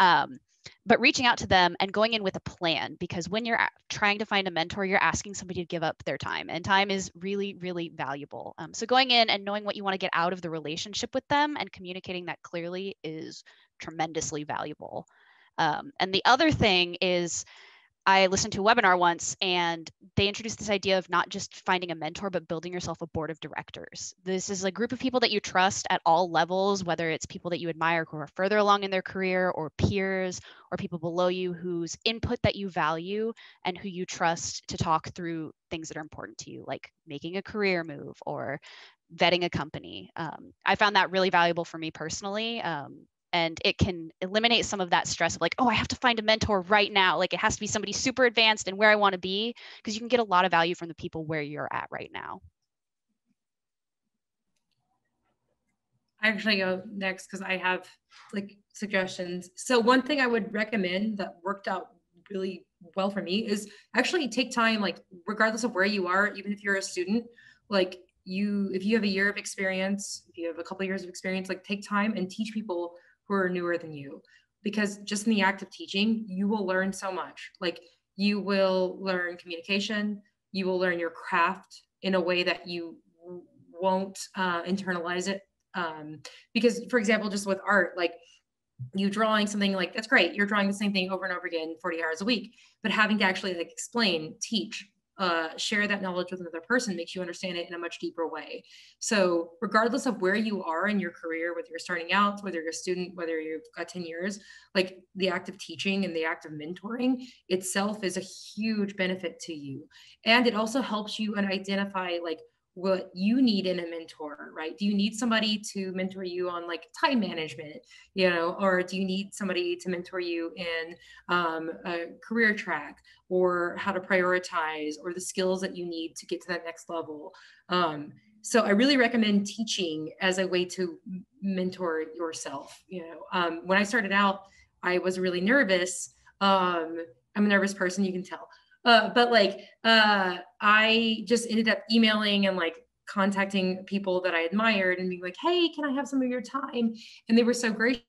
Um, but reaching out to them and going in with a plan because when you're trying to find a mentor you're asking somebody to give up their time and time is really really valuable. Um, so going in and knowing what you want to get out of the relationship with them and communicating that clearly is tremendously valuable. Um, and the other thing is I listened to a webinar once and they introduced this idea of not just finding a mentor, but building yourself a board of directors. This is a group of people that you trust at all levels, whether it's people that you admire who are further along in their career, or peers, or people below you whose input that you value and who you trust to talk through things that are important to you, like making a career move or vetting a company. Um, I found that really valuable for me personally. Um, and it can eliminate some of that stress of like oh i have to find a mentor right now like it has to be somebody super advanced and where i want to be because you can get a lot of value from the people where you're at right now. I actually go next because i have like suggestions. So one thing i would recommend that worked out really well for me is actually take time like regardless of where you are even if you're a student like you if you have a year of experience if you have a couple of years of experience like take time and teach people who are newer than you. Because just in the act of teaching you will learn so much. Like you will learn communication. You will learn your craft in a way that you won't uh, internalize it. Um, because for example just with art like you drawing something like that's great. You're drawing the same thing over and over again 40 hours a week. But having to actually like explain teach uh, share that knowledge with another person makes you understand it in a much deeper way. So, regardless of where you are in your career, whether you're starting out, whether you're a student, whether you've got 10 years, like the act of teaching and the act of mentoring itself is a huge benefit to you. And it also helps you and identify like what you need in a mentor, right? Do you need somebody to mentor you on like time management, you know, or do you need somebody to mentor you in um, a career track or how to prioritize or the skills that you need to get to that next level? Um, so I really recommend teaching as a way to mentor yourself. You know, um, when I started out, I was really nervous. Um, I'm a nervous person, you can tell. Uh, but like uh, I just ended up emailing and like contacting people that I admired and being like, "Hey, can I have some of your time?" And they were so gracious.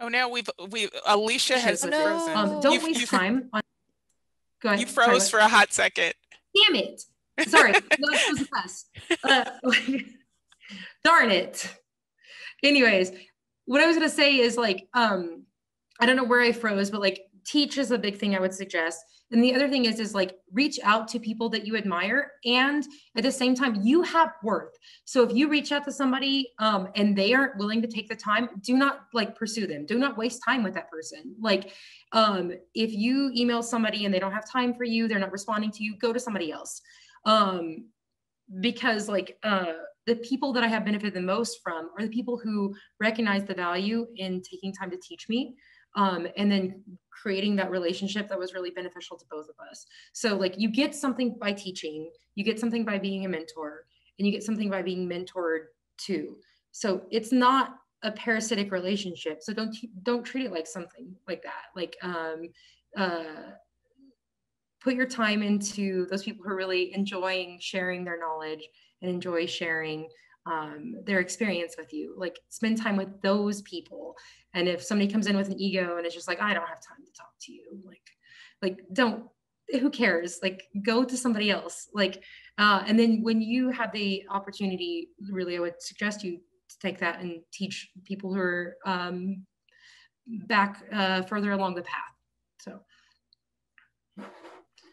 Oh no, we've we Alicia has no. frozen. Um, don't you've, waste you've, time. On... Go ahead. You froze for a hot second. Damn it! Sorry, that was the best. Uh, darn it. Anyways, what I was gonna say is like, um, I don't know where I froze, but like teach is a big thing I would suggest. And the other thing is, is like reach out to people that you admire. And at the same time, you have worth. So if you reach out to somebody um, and they aren't willing to take the time, do not like pursue them. Do not waste time with that person. Like um, if you email somebody and they don't have time for you, they're not responding to you, go to somebody else. Um, because like uh, the people that I have benefited the most from are the people who recognize the value in taking time to teach me um, and then creating that relationship that was really beneficial to both of us. So like you get something by teaching, you get something by being a mentor, and you get something by being mentored too. So it's not a parasitic relationship. So don't don't treat it like something like that. Like um, uh, put your time into those people who are really enjoying sharing their knowledge and enjoy sharing um, their experience with you. Like spend time with those people. And if somebody comes in with an ego and it's just like, I don't have time to talk to you, like, like don't. Who cares? Like, go to somebody else. Like, uh, and then when you have the opportunity, really, I would suggest you to take that and teach people who are um, back uh, further along the path. So.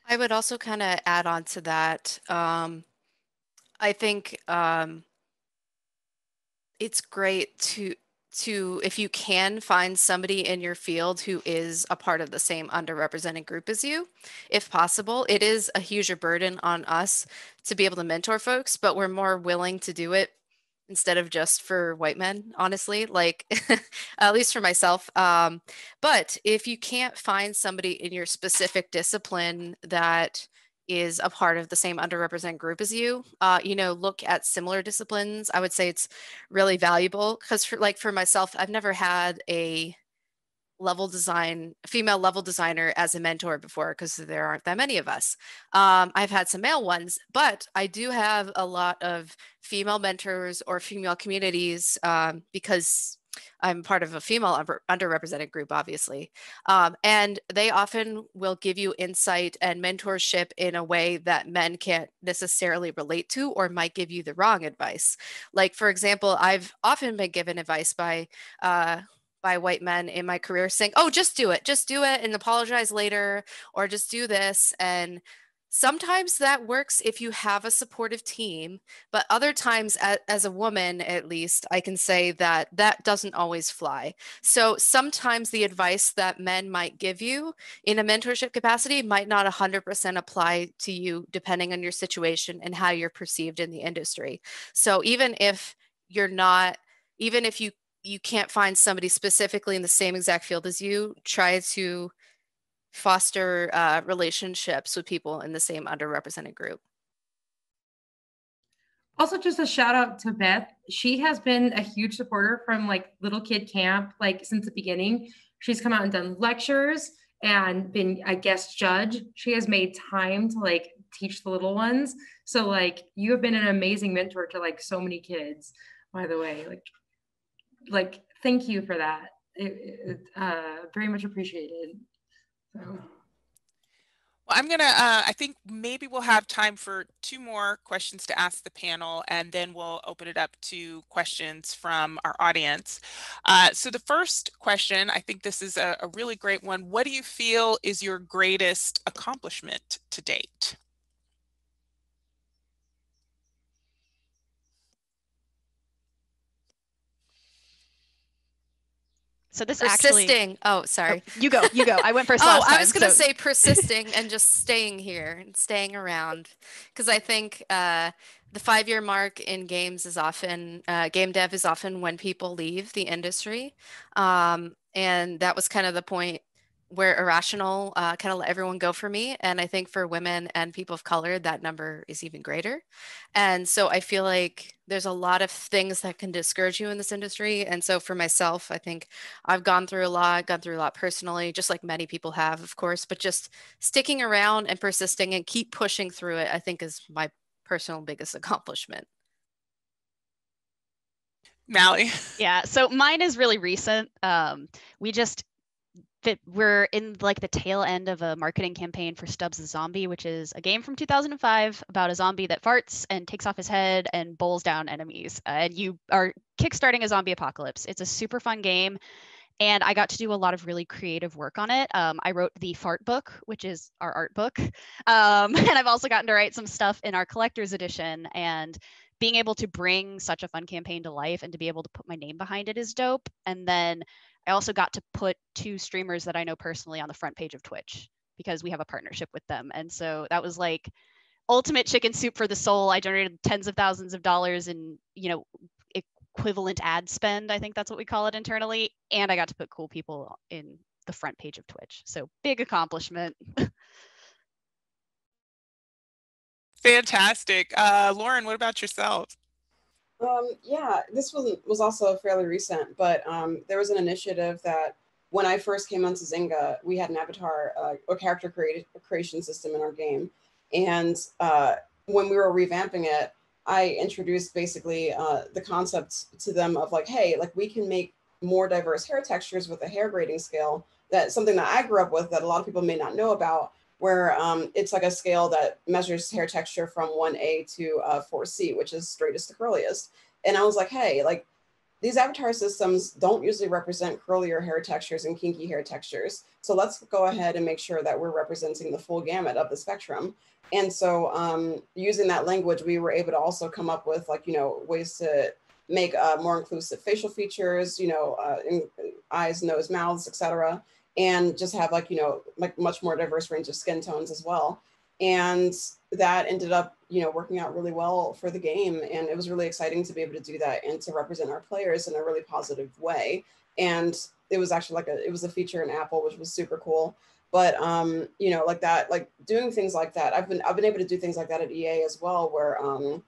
I would also kind of add on to that. Um, I think um, it's great to to if you can find somebody in your field who is a part of the same underrepresented group as you if possible it is a huge burden on us to be able to mentor folks but we're more willing to do it instead of just for white men honestly like at least for myself. Um, but if you can't find somebody in your specific discipline that is a part of the same underrepresented group as you uh, you know look at similar disciplines i would say it's really valuable because for like for myself i've never had a level design female level designer as a mentor before because there aren't that many of us. Um, i've had some male ones but i do have a lot of female mentors or female communities um, because i'm part of a female under, underrepresented group obviously. Um, and they often will give you insight and mentorship in a way that men can't necessarily relate to or might give you the wrong advice. Like for example i've often been given advice by uh, by white men in my career saying, oh, just do it, just do it and apologize later, or just do this. And sometimes that works if you have a supportive team, but other times, as a woman at least, I can say that that doesn't always fly. So sometimes the advice that men might give you in a mentorship capacity might not 100% apply to you, depending on your situation and how you're perceived in the industry. So even if you're not, even if you you can't find somebody specifically in the same exact field as you, try to foster uh, relationships with people in the same underrepresented group. Also, just a shout out to Beth. She has been a huge supporter from like little kid camp, like since the beginning. She's come out and done lectures and been a guest judge. She has made time to like teach the little ones. So like you have been an amazing mentor to like so many kids, by the way. Like like thank you for that it, it uh, very much appreciated so well, I'm going to, uh, I think maybe we'll have time for two more questions to ask the panel, and then we'll open it up to questions from our audience. Uh, so the first question, I think this is a, a really great one. What do you feel is your greatest accomplishment to date? So this persisting. Actually, oh, sorry. Oh, you go. You go. I went first. oh, I was going to so. say persisting and just staying here and staying around, because I think uh, the five-year mark in games is often uh, game dev is often when people leave the industry, um, and that was kind of the point where irrational uh, kind of let everyone go for me. And I think for women and people of color, that number is even greater. And so I feel like there's a lot of things that can discourage you in this industry. And so for myself, I think I've gone through a lot, gone through a lot personally, just like many people have, of course, but just sticking around and persisting and keep pushing through it, I think is my personal biggest accomplishment. Mally. Yeah, so mine is really recent. Um, we just that we're in like the tail end of a marketing campaign for Stubbs the Zombie, which is a game from 2005 about a zombie that farts and takes off his head and bowls down enemies. Uh, and you are kickstarting a zombie apocalypse. It's a super fun game. And I got to do a lot of really creative work on it. Um, I wrote the Fart book, which is our art book. Um, and I've also gotten to write some stuff in our collector's edition. And being able to bring such a fun campaign to life and to be able to put my name behind it is dope. And then I also got to put two streamers that I know personally on the front page of Twitch because we have a partnership with them. And so that was like ultimate chicken soup for the soul. I generated tens of thousands of dollars in, you know, equivalent ad spend. I think that's what we call it internally. And I got to put cool people in the front page of Twitch. So big accomplishment. Fantastic. Uh, Lauren, what about yourself? Um, yeah, this was was also fairly recent, but um, there was an initiative that when I first came onto Zynga, we had an avatar uh, or character create- creation system in our game, and uh, when we were revamping it, I introduced basically uh, the concept to them of like, hey, like we can make more diverse hair textures with a hair grading scale. That's something that I grew up with that a lot of people may not know about, where um, it's like a scale that measures hair texture from 1A to uh, 4C, which is straightest to curliest. And I was like, hey, like these avatar systems don't usually represent curlier hair textures and kinky hair textures. So let's go ahead and make sure that we're representing the full gamut of the spectrum. And so um, using that language, we were able to also come up with like, you know, ways to make uh, more inclusive facial features, you know, uh, in, eyes, nose, mouths, etc and just have like you know like much more diverse range of skin tones as well. And that ended up you know working out really well for the game and it was really exciting to be able to do that and to represent our players in a really positive way. And it was actually like a it was a feature in apple which was super cool. But um you know like that like doing things like that i've been i've been able to do things like that at ea as well where um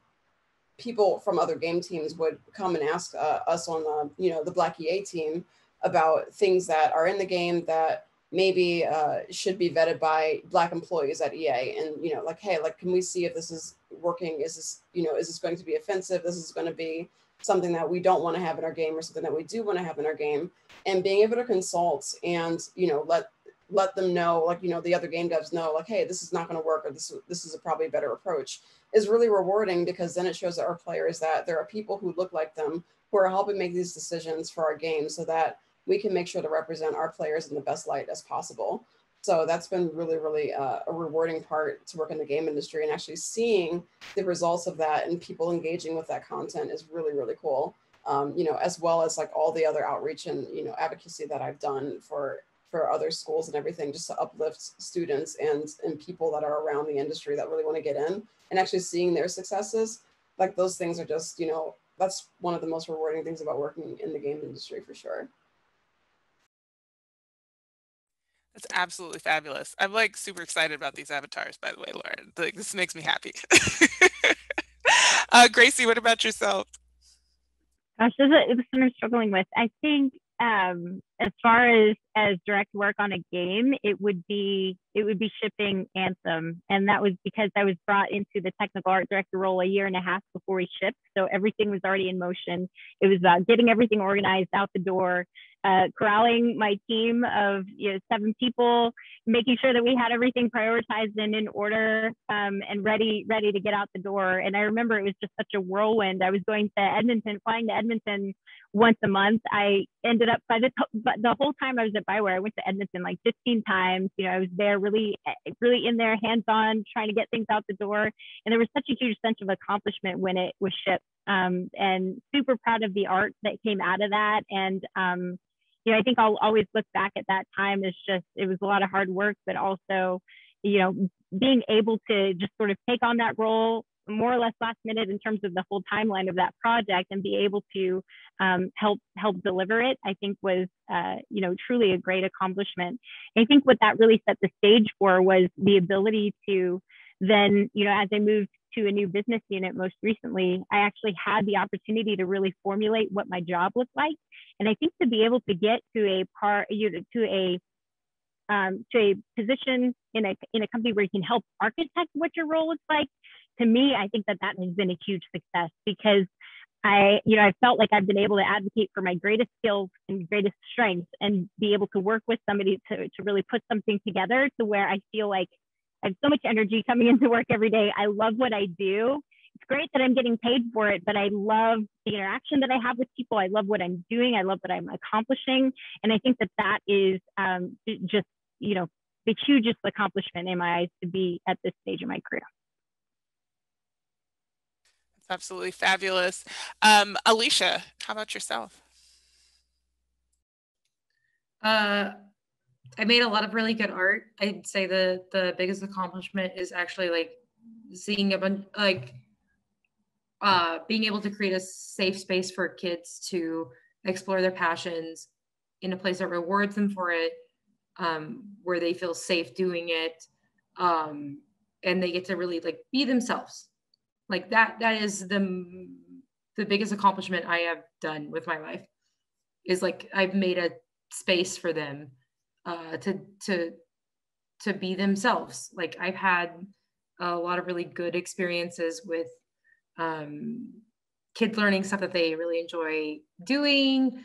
people from other game teams would come and ask uh, us on the you know the black ea team about things that are in the game that maybe uh, should be vetted by black employees at ea and you know like hey like can we see if this is working? Is this you know is this going to be offensive? This is going to be something that we don't want to have in our game or something that we do want to have in our game. And being able to consult and you know let let them know like you know the other game devs know like hey this is not going to work or this this is a probably a better approach is really rewarding because then it shows our players that there are people who look like them who are helping make these decisions for our game so that we can make sure to represent our players in the best light as possible. So that's been really, really uh, a rewarding part to work in the game industry and actually seeing the results of that and people engaging with that content is really, really cool. Um, you know, as well as like all the other outreach and, you know, advocacy that I've done for for other schools and everything just to uplift students and and people that are around the industry that really want to get in and actually seeing their successes like those things are just you know that's one of the most rewarding things about working in the game industry for sure That's absolutely fabulous. I'm like super excited about these avatars, by the way, Lauren. Like this makes me happy. uh, Gracie, what about yourself? Gosh, this is what I'm struggling with. I think um, as far as as direct work on a game, it would be it would be shipping Anthem, and that was because I was brought into the technical art director role a year and a half before we shipped, so everything was already in motion. It was about getting everything organized out the door, uh, corralling my team of you know, seven people, making sure that we had everything prioritized and in order um, and ready ready to get out the door. And I remember it was just such a whirlwind. I was going to Edmonton, flying to Edmonton once a month. I ended up by the but the whole time I was at Bioware, I went to Edmonton like 15 times. You know, I was there really really in there, hands on, trying to get things out the door. And there was such a huge sense of accomplishment when it was shipped. Um, and super proud of the art that came out of that. And um, you know, I think I'll always look back at that time as just it was a lot of hard work, but also, you know, being able to just sort of take on that role more or less last minute in terms of the whole timeline of that project and be able to um, help help deliver it i think was uh, you know truly a great accomplishment. I think what that really set the stage for was the ability to then you know as i moved to a new business unit most recently, I actually had the opportunity to really formulate what my job looked like. And I think to be able to get to a part, you know, to a um, to a position in a in a company where you can help architect what your role looks like, to me, I think that that has been a huge success because I, you know, I felt like I've been able to advocate for my greatest skills and greatest strengths and be able to work with somebody to, to really put something together to where I feel like I have so much energy coming into work every day. I love what I do. It's great that I'm getting paid for it, but I love the interaction that I have with people. I love what I'm doing. I love what I'm accomplishing. And I think that that is um, just, you know, the hugest accomplishment in my eyes to be at this stage of my career. That's absolutely fabulous. Um, Alicia, how about yourself? Uh, I made a lot of really good art. I'd say the the biggest accomplishment is actually like seeing a bunch like uh, being able to create a safe space for kids to explore their passions in a place that rewards them for it, um, where they feel safe doing it, um, and they get to really like be themselves. Like that, that is the the biggest accomplishment I have done with my life. Is like I've made a space for them uh, to to to be themselves. Like I've had a lot of really good experiences with um, kids learning stuff that they really enjoy doing,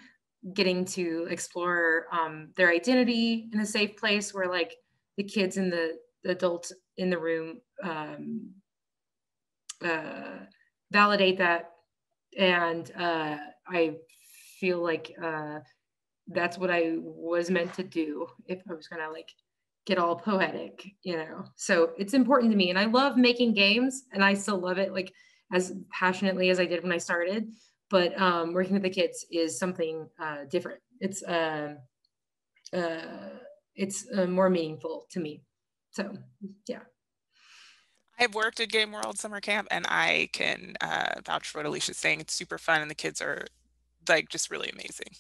getting to explore um, their identity in a safe place where like the kids and the, the adults in the room um, uh, validate that. And uh, I feel like uh, that's what I was meant to do if I was gonna like get all poetic, you know. So it's important to me, and I love making games, and I still love it like as passionately as I did when I started. But um, working with the kids is something uh, different. It's uh, uh, it's uh, more meaningful to me. So yeah. I've worked at Game World Summer Camp, and I can uh, vouch for what Alicia's saying. It's super fun, and the kids are like just really amazing.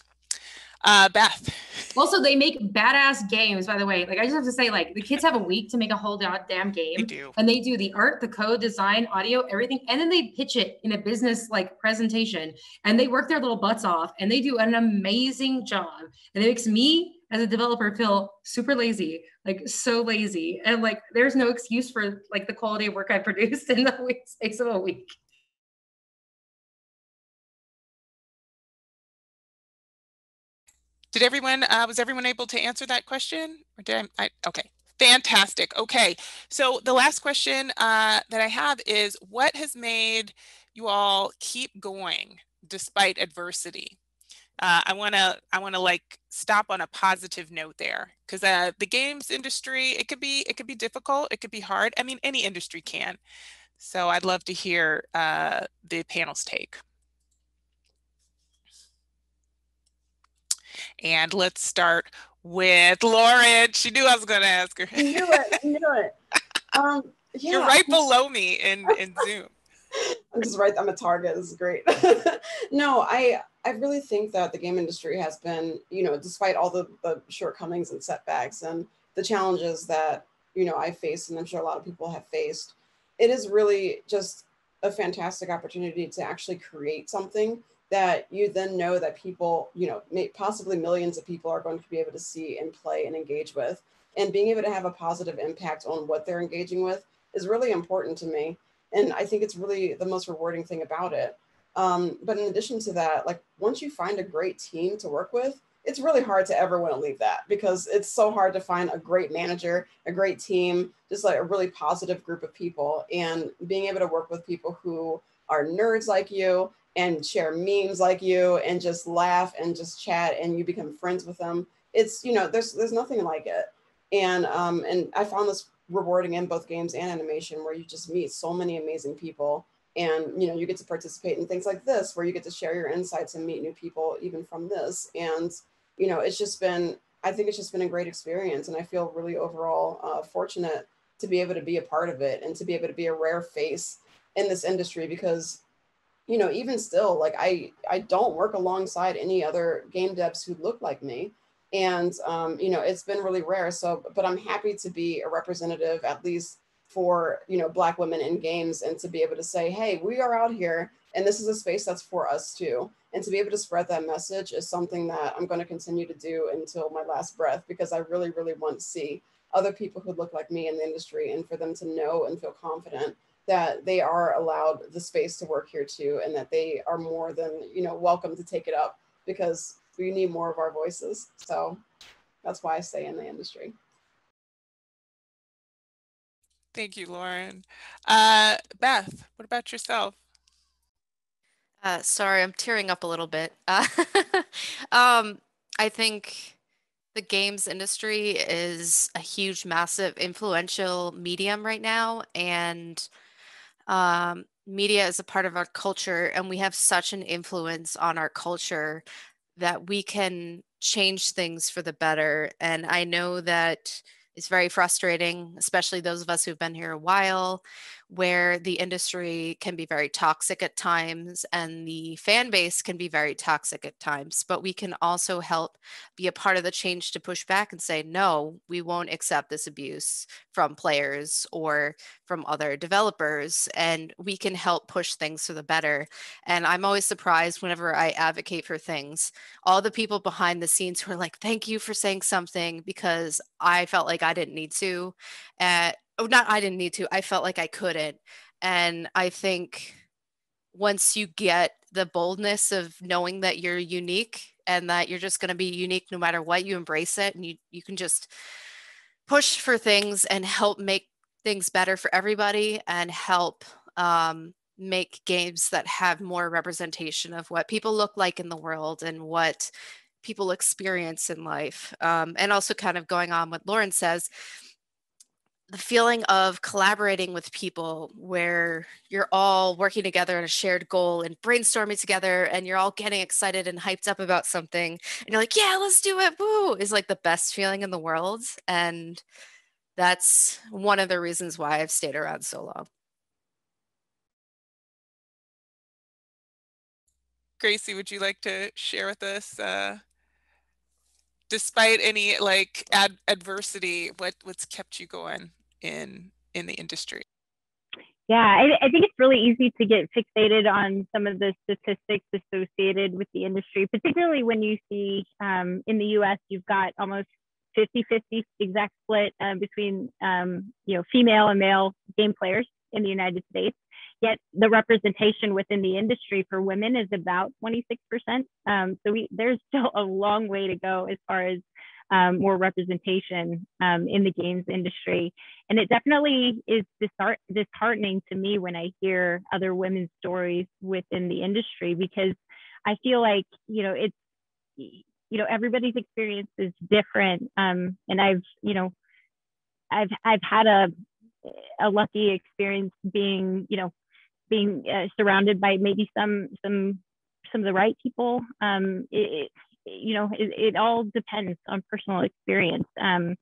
Uh, Beth. Also, they make badass games, by the way. Like, I just have to say, like, the kids have a week to make a whole damn game. They do. And they do the art, the code, design, audio, everything. And then they pitch it in a business like presentation. And they work their little butts off and they do an amazing job. And it makes me as a developer feel super lazy, like so lazy. And like, there's no excuse for like the quality of work I produced in the space of a week. Did everyone, uh, was everyone able to answer that question? Or did I, I okay, fantastic. Okay, so the last question uh, that I have is what has made you all keep going despite adversity? Uh, I want to I want to like stop on a positive note there because uh, the games industry it could be it could be difficult it could be hard I mean any industry can so I'd love to hear uh, the panel's take. And let's start with Lauren. She knew I was going to ask her. I knew it. I knew it. Um, yeah. You're right below me in, in Zoom. I'm just right. I'm a target. This is great. no, I I really think that the game industry has been, you know, despite all the, the shortcomings and setbacks and the challenges that, you know, I faced and I'm sure a lot of people have faced, it is really just a fantastic opportunity to actually create something that you then know that people, you know, may, possibly millions of people are going to be able to see and play and engage with. And being able to have a positive impact on what they're engaging with is really important to me. And I think it's really the most rewarding thing about it. Um, but in addition to that, like once you find a great team to work with, it's really hard to ever want to leave that because it's so hard to find a great manager, a great team, just like a really positive group of people. And being able to work with people who are nerds like you and share memes like you and just laugh and just chat and you become friends with them. It's you know there's there's nothing like it. And um and i found this rewarding in both games and animation where you just meet so many amazing people and you know you get to participate in things like this where you get to share your insights and meet new people even from this. And you know it's just been i think it's just been a great experience and i feel really overall uh, fortunate to be able to be a part of it and to be able to be a rare face in this industry because you know, even still, like I, I don't work alongside any other game devs who look like me. And, um, you know, it's been really rare. So, but I'm happy to be a representative, at least for, you know, Black women in games and to be able to say, hey, we are out here and this is a space that's for us too. And to be able to spread that message is something that I'm going to continue to do until my last breath because I really, really want to see other people who look like me in the industry and for them to know and feel confident that they are allowed the space to work here too and that they are more than you know welcome to take it up because we need more of our voices. So that's why i stay in the industry. Thank you lauren. Uh, beth what about yourself? Uh, sorry i'm tearing up a little bit. Uh, um, i think the games industry is a huge massive influential medium right now and um, media is a part of our culture and we have such an influence on our culture that we can change things for the better. And i know that it's very frustrating especially those of us who've been here a while where the industry can be very toxic at times and the fan base can be very toxic at times. But we can also help be a part of the change to push back and say, no, we won't accept this abuse from players or from other developers. And we can help push things for the better. And I'm always surprised whenever I advocate for things, all the people behind the scenes who are like, thank you for saying something because I felt like I didn't need to. Uh, oh, not I didn't need to. I felt like I couldn't. And I think once you get the boldness of knowing that you're unique and that you're just going to be unique no matter what, you embrace it and you, you can just push for things and help make things better for everybody and help um, make games that have more representation of what people look like in the world and what people experience in life. Um, and also, kind of going on what Lauren says, the feeling of collaborating with people where you're all working together on a shared goal and brainstorming together and you're all getting excited and hyped up about something and you're like yeah let's do it woo! is like the best feeling in the world and that's one of the reasons why i've stayed around so long. Gracie would you like to share with us uh, despite any like ad- adversity what what's kept you going in in the industry? Yeah I, I think it's really easy to get fixated on some of the statistics associated with the industry particularly when you see um, in the us you've got almost 50-50 exact split uh, between um, you know female and male game players in the united states Yet the representation within the industry for women is about 26%. Um, so we, there's still a long way to go as far as um, more representation um, in the games industry. And it definitely is disheart- disheartening to me when I hear other women's stories within the industry because I feel like, you know, it's, you know, everybody's experience is different. Um, and I've, you know, I've, I've had a, a lucky experience being, you know, being uh, surrounded by maybe some some some of the right people. Um, it, you know, it, it, all depends on personal experience. Um,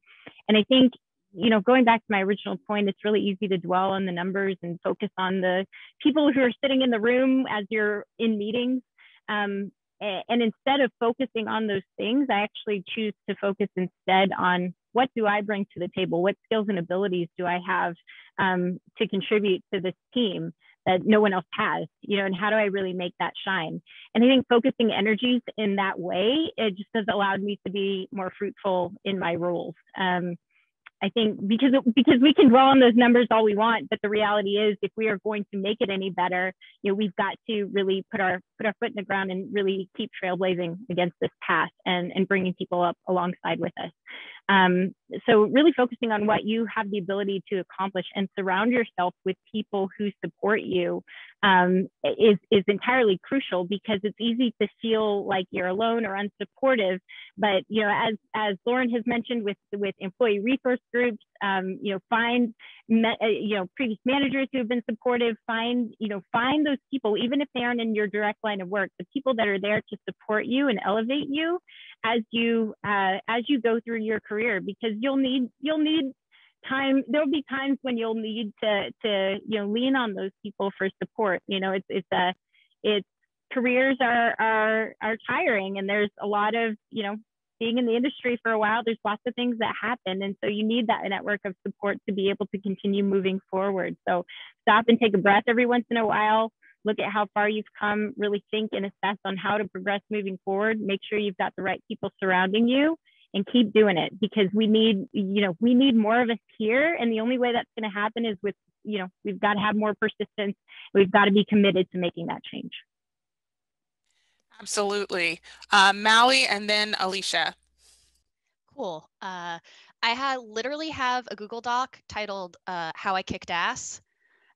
and I think you know, going back to my original point, it's really easy to dwell on the numbers and focus on the people who are sitting in the room as you're in meetings. Um, and instead of focusing on those things, I actually choose to focus instead on what do I bring to the table? What skills and abilities do I have um, to contribute to this team? That no one else has, you know, and how do I really make that shine? And I think focusing energies in that way, it just has allowed me to be more fruitful in my roles. Um, I think because because we can dwell on those numbers all we want, but the reality is, if we are going to make it any better, you know, we've got to really put our put our foot in the ground and really keep trailblazing against this path and and bringing people up alongside with us. Um, so really focusing on what you have the ability to accomplish and surround yourself with people who support you um, is, is entirely crucial because it's easy to feel like you're alone or unsupportive. But, you know, as, as Lauren has mentioned with, with employee resource groups, um, you know, find, me, uh, you know, previous managers who have been supportive, find, you know, find those people, even if they aren't in your direct line of work, the people that are there to support you and elevate you as you uh, as you go through your career because you'll need you'll need time there'll be times when you'll need to to you know lean on those people for support. You know it's it's a it's careers are are are tiring and there's a lot of you know being in the industry for a while there's lots of things that happen and so you need that network of support to be able to continue moving forward so stop and take a breath every once in a while look at how far you've come, really think and assess on how to progress moving forward. Make sure you've got the right people surrounding you and keep doing it because we need, you know, we need more of us here. And the only way that's going to happen is with, you know, we've got to have more persistence. We've got to be committed to making that change. Absolutely. Uh, Mally and then Alicia. Cool. Uh, I had literally have a Google Doc titled uh, "How I Kicked Ass,"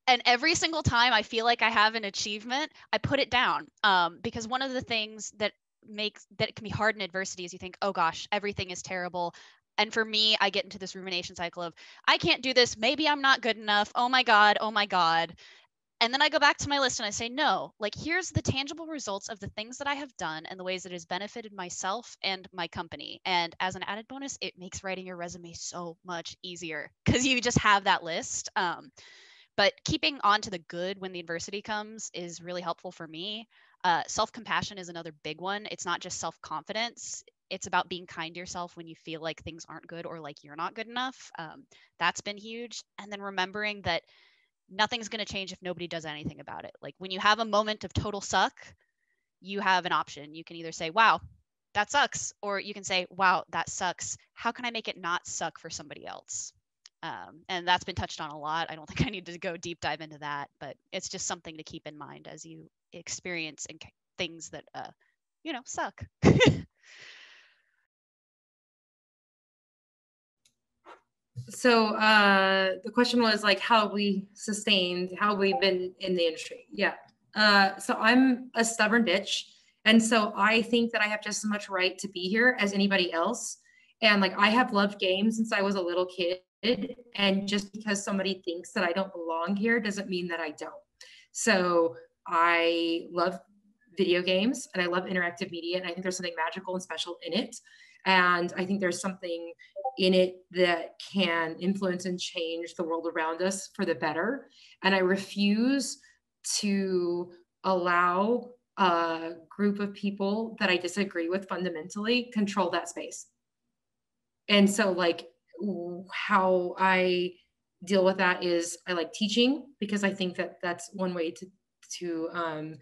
and every single time I feel like I have an achievement, I put it down. Um, because one of the things that makes that can be hard in adversity is you think, oh gosh, everything is terrible. And for me, I get into this rumination cycle of, I can't do this. Maybe I'm not good enough. Oh my God. Oh my God. And then I go back to my list and I say, no, like here's the tangible results of the things that I have done and the ways that it has benefited myself and my company. And as an added bonus, it makes writing your resume so much easier because you just have that list. Um, but keeping on to the good when the adversity comes is really helpful for me. Uh, Self compassion is another big one. It's not just self confidence, it's about being kind to yourself when you feel like things aren't good or like you're not good enough. Um, that's been huge. And then remembering that nothing's going to change if nobody does anything about it. Like when you have a moment of total suck, you have an option. You can either say, wow, that sucks, or you can say, wow, that sucks. How can I make it not suck for somebody else? Um, and that's been touched on a lot. I don't think I need to go deep dive into that, but it's just something to keep in mind as you experience and things that, uh, you know, suck. so uh, the question was like, how we sustained? How we've we been in the industry? Yeah. Uh, so I'm a stubborn bitch. And so I think that I have just as much right to be here as anybody else. And like I have loved games since I was a little kid. And just because somebody thinks that I don't belong here doesn't mean that I don't. So I love video games and I love interactive media. And I think there's something magical and special in it. And I think there's something in it that can influence and change the world around us for the better. And I refuse to allow a group of people that I disagree with fundamentally control that space. And so, like, how I deal with that is I like teaching because I think that that's one way to to um,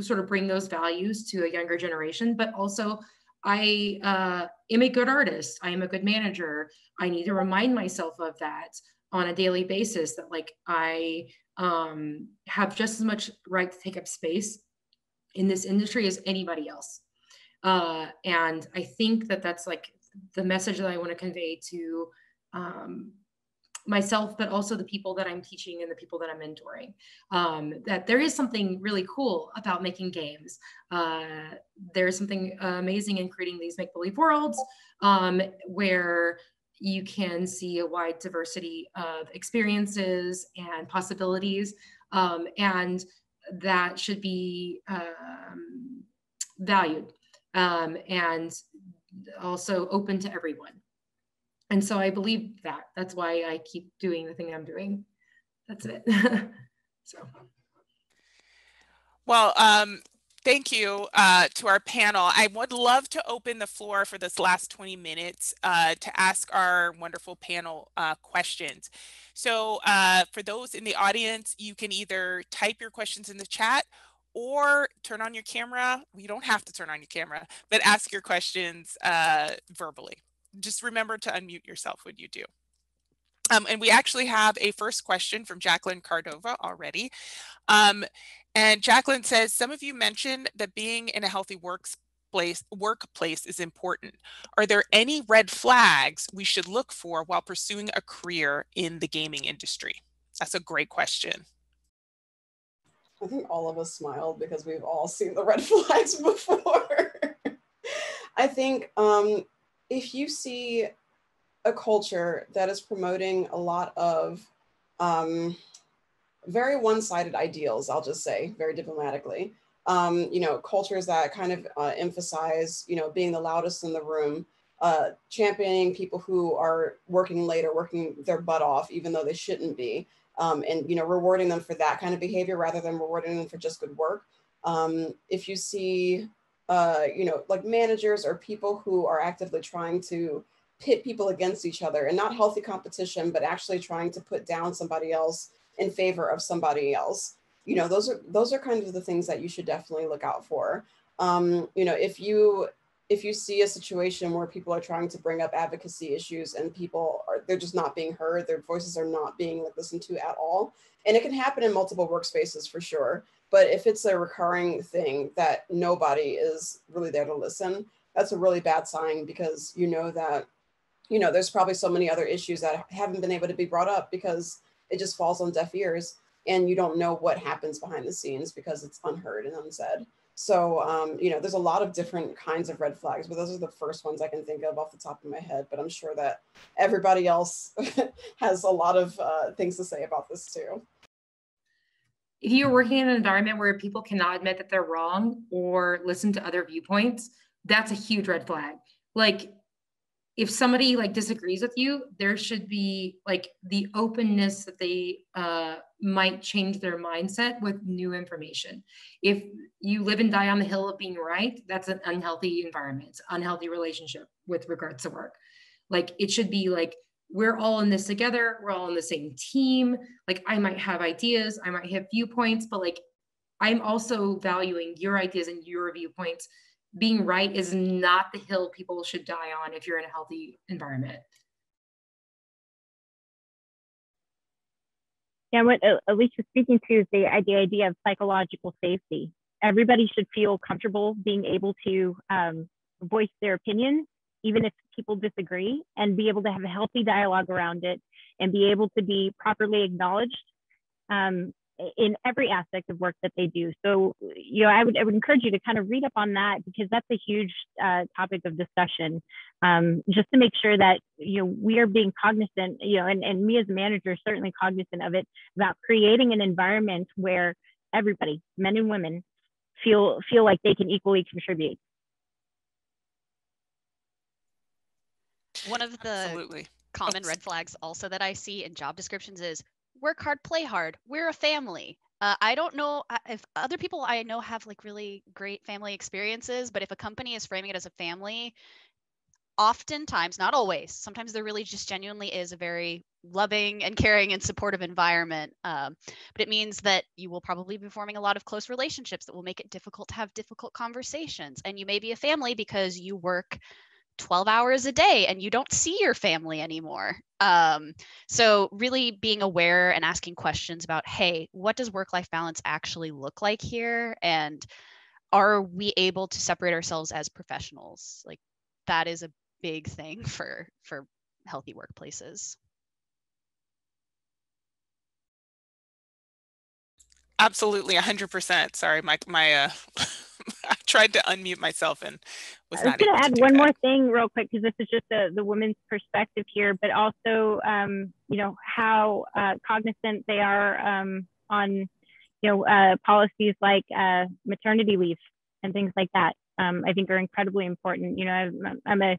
sort of bring those values to a younger generation. But also, I uh, am a good artist. I am a good manager. I need to remind myself of that on a daily basis. That like I um, have just as much right to take up space in this industry as anybody else. Uh, and I think that that's like the message that I want to convey to um, myself, but also the people that I'm teaching and the people that I'm mentoring. Um, that there is something really cool about making games. Uh, there's something amazing in creating these make believe worlds um, where you can see a wide diversity of experiences and possibilities. Um, and that should be um, valued um, and also open to everyone. And so I believe that. That's why I keep doing the thing I'm doing. That's it. so. Well, um, thank you uh, to our panel. I would love to open the floor for this last 20 minutes uh, to ask our wonderful panel uh, questions. So uh, for those in the audience, you can either type your questions in the chat or turn on your camera. You don't have to turn on your camera, but ask your questions uh, verbally. Just remember to unmute yourself when you do. Um, and we actually have a first question from Jacqueline Cardova already. Um, and Jacqueline says, some of you mentioned that being in a healthy workplace, workplace is important. Are there any red flags we should look for while pursuing a career in the gaming industry? That's a great question. I think all of us smiled because we've all seen the red flags before. I think um, if you see a culture that is promoting a lot of um, very one-sided ideals, I'll just say very diplomatically, um, you know, cultures that kind of uh, emphasize, you know, being the loudest in the room, uh, championing people who are working late or working their butt off, even though they shouldn't be, um, and you know rewarding them for that kind of behavior rather than rewarding them for just good work. Um, if you see uh, you know like managers or people who are actively trying to pit people against each other and not healthy competition but actually trying to put down somebody else in favor of somebody else. You know those are those are kind of the things that you should definitely look out for. Um, you know if you if you see a situation where people are trying to bring up advocacy issues and people are they're just not being heard their voices are not being like listened to at all and it can happen in multiple workspaces for sure but if it's a recurring thing that nobody is really there to listen that's a really bad sign because you know that you know there's probably so many other issues that haven't been able to be brought up because it just falls on deaf ears and you don't know what happens behind the scenes because it's unheard and unsaid so, um, you know, there's a lot of different kinds of red flags, but those are the first ones I can think of off the top of my head. But I'm sure that everybody else has a lot of uh, things to say about this too. If you're working in an environment where people cannot admit that they're wrong or listen to other viewpoints, that's a huge red flag. Like, if somebody like disagrees with you, there should be like the openness that they uh, might change their mindset with new information. If you live and die on the hill of being right, that's an unhealthy environment, unhealthy relationship with regards to work. Like it should be like we're all in this together. We're all in the same team. Like I might have ideas, I might have viewpoints, but like I'm also valuing your ideas and your viewpoints being right is not the hill people should die on if you're in a healthy environment. Yeah, what Alicia's speaking to is the, the idea of psychological safety. Everybody should feel comfortable being able to um, voice their opinion, even if people disagree, and be able to have a healthy dialogue around it and be able to be properly acknowledged um, in every aspect of work that they do. So, you know, I would, I would encourage you to kind of read up on that because that's a huge uh, topic of discussion. Um, just to make sure that, you know, we are being cognizant, you know, and, and me as a manager, certainly cognizant of it, about creating an environment where everybody, men and women, feel feel like they can equally contribute. One of the Absolutely. common red flags also that I see in job descriptions is work hard, play hard. We're a family. Uh, I don't know uh, if other people I know have like really great family experiences, but if a company is framing it as a family, oftentimes, not always, sometimes there really just genuinely is a very loving and caring and supportive environment. Um, but it means that you will probably be forming a lot of close relationships that will make it difficult to have difficult conversations. And you may be a family because you work 12 hours a day and you don't see your family anymore. Um, so, really being aware and asking questions about, hey, what does work life balance actually look like here? And are we able to separate ourselves as professionals? Like, that is a big thing for for healthy workplaces. Absolutely, 100%. Sorry, my my uh I tried to unmute myself and was, I was going to add one that. more thing real quick because this is just the, the woman's perspective here, but also, um, you know, how uh, cognizant they are um, on, you know, uh, policies like uh, maternity leave and things like that. Um, I think are incredibly important. You know, I'm, I'm a,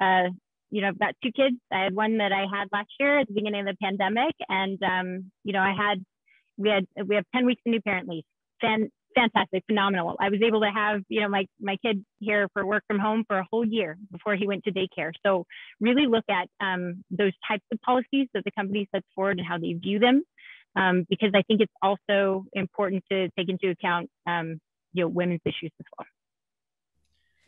uh, you know, I've got two kids. I had one that I had last year at the beginning of the pandemic, and um, you know, I had we had we have 10 weeks of new parent leave. Fan, fantastic, phenomenal. I was able to have, you know, my my kid here for work from home for a whole year before he went to daycare. So really look at um, those types of policies that the company sets forward and how they view them, um, because I think it's also important to take into account, um, you know, women's issues as well.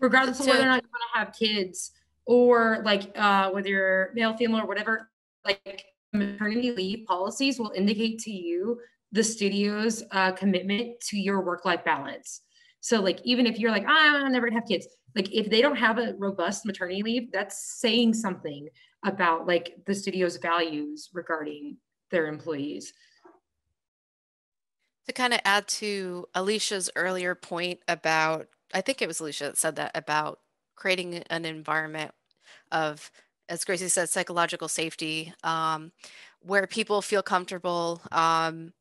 Regardless of whether or not you want to have kids, or like uh, whether you're male, female, or whatever, like maternity leave policies will indicate to you the studio's uh, commitment to your work life balance. So, like, even if you're like, oh, I'm never gonna have kids, like, if they don't have a robust maternity leave, that's saying something about like the studio's values regarding their employees. To kind of add to Alicia's earlier point about, I think it was Alicia that said that about creating an environment of, as Gracie said, psychological safety, um, where people feel comfortable um,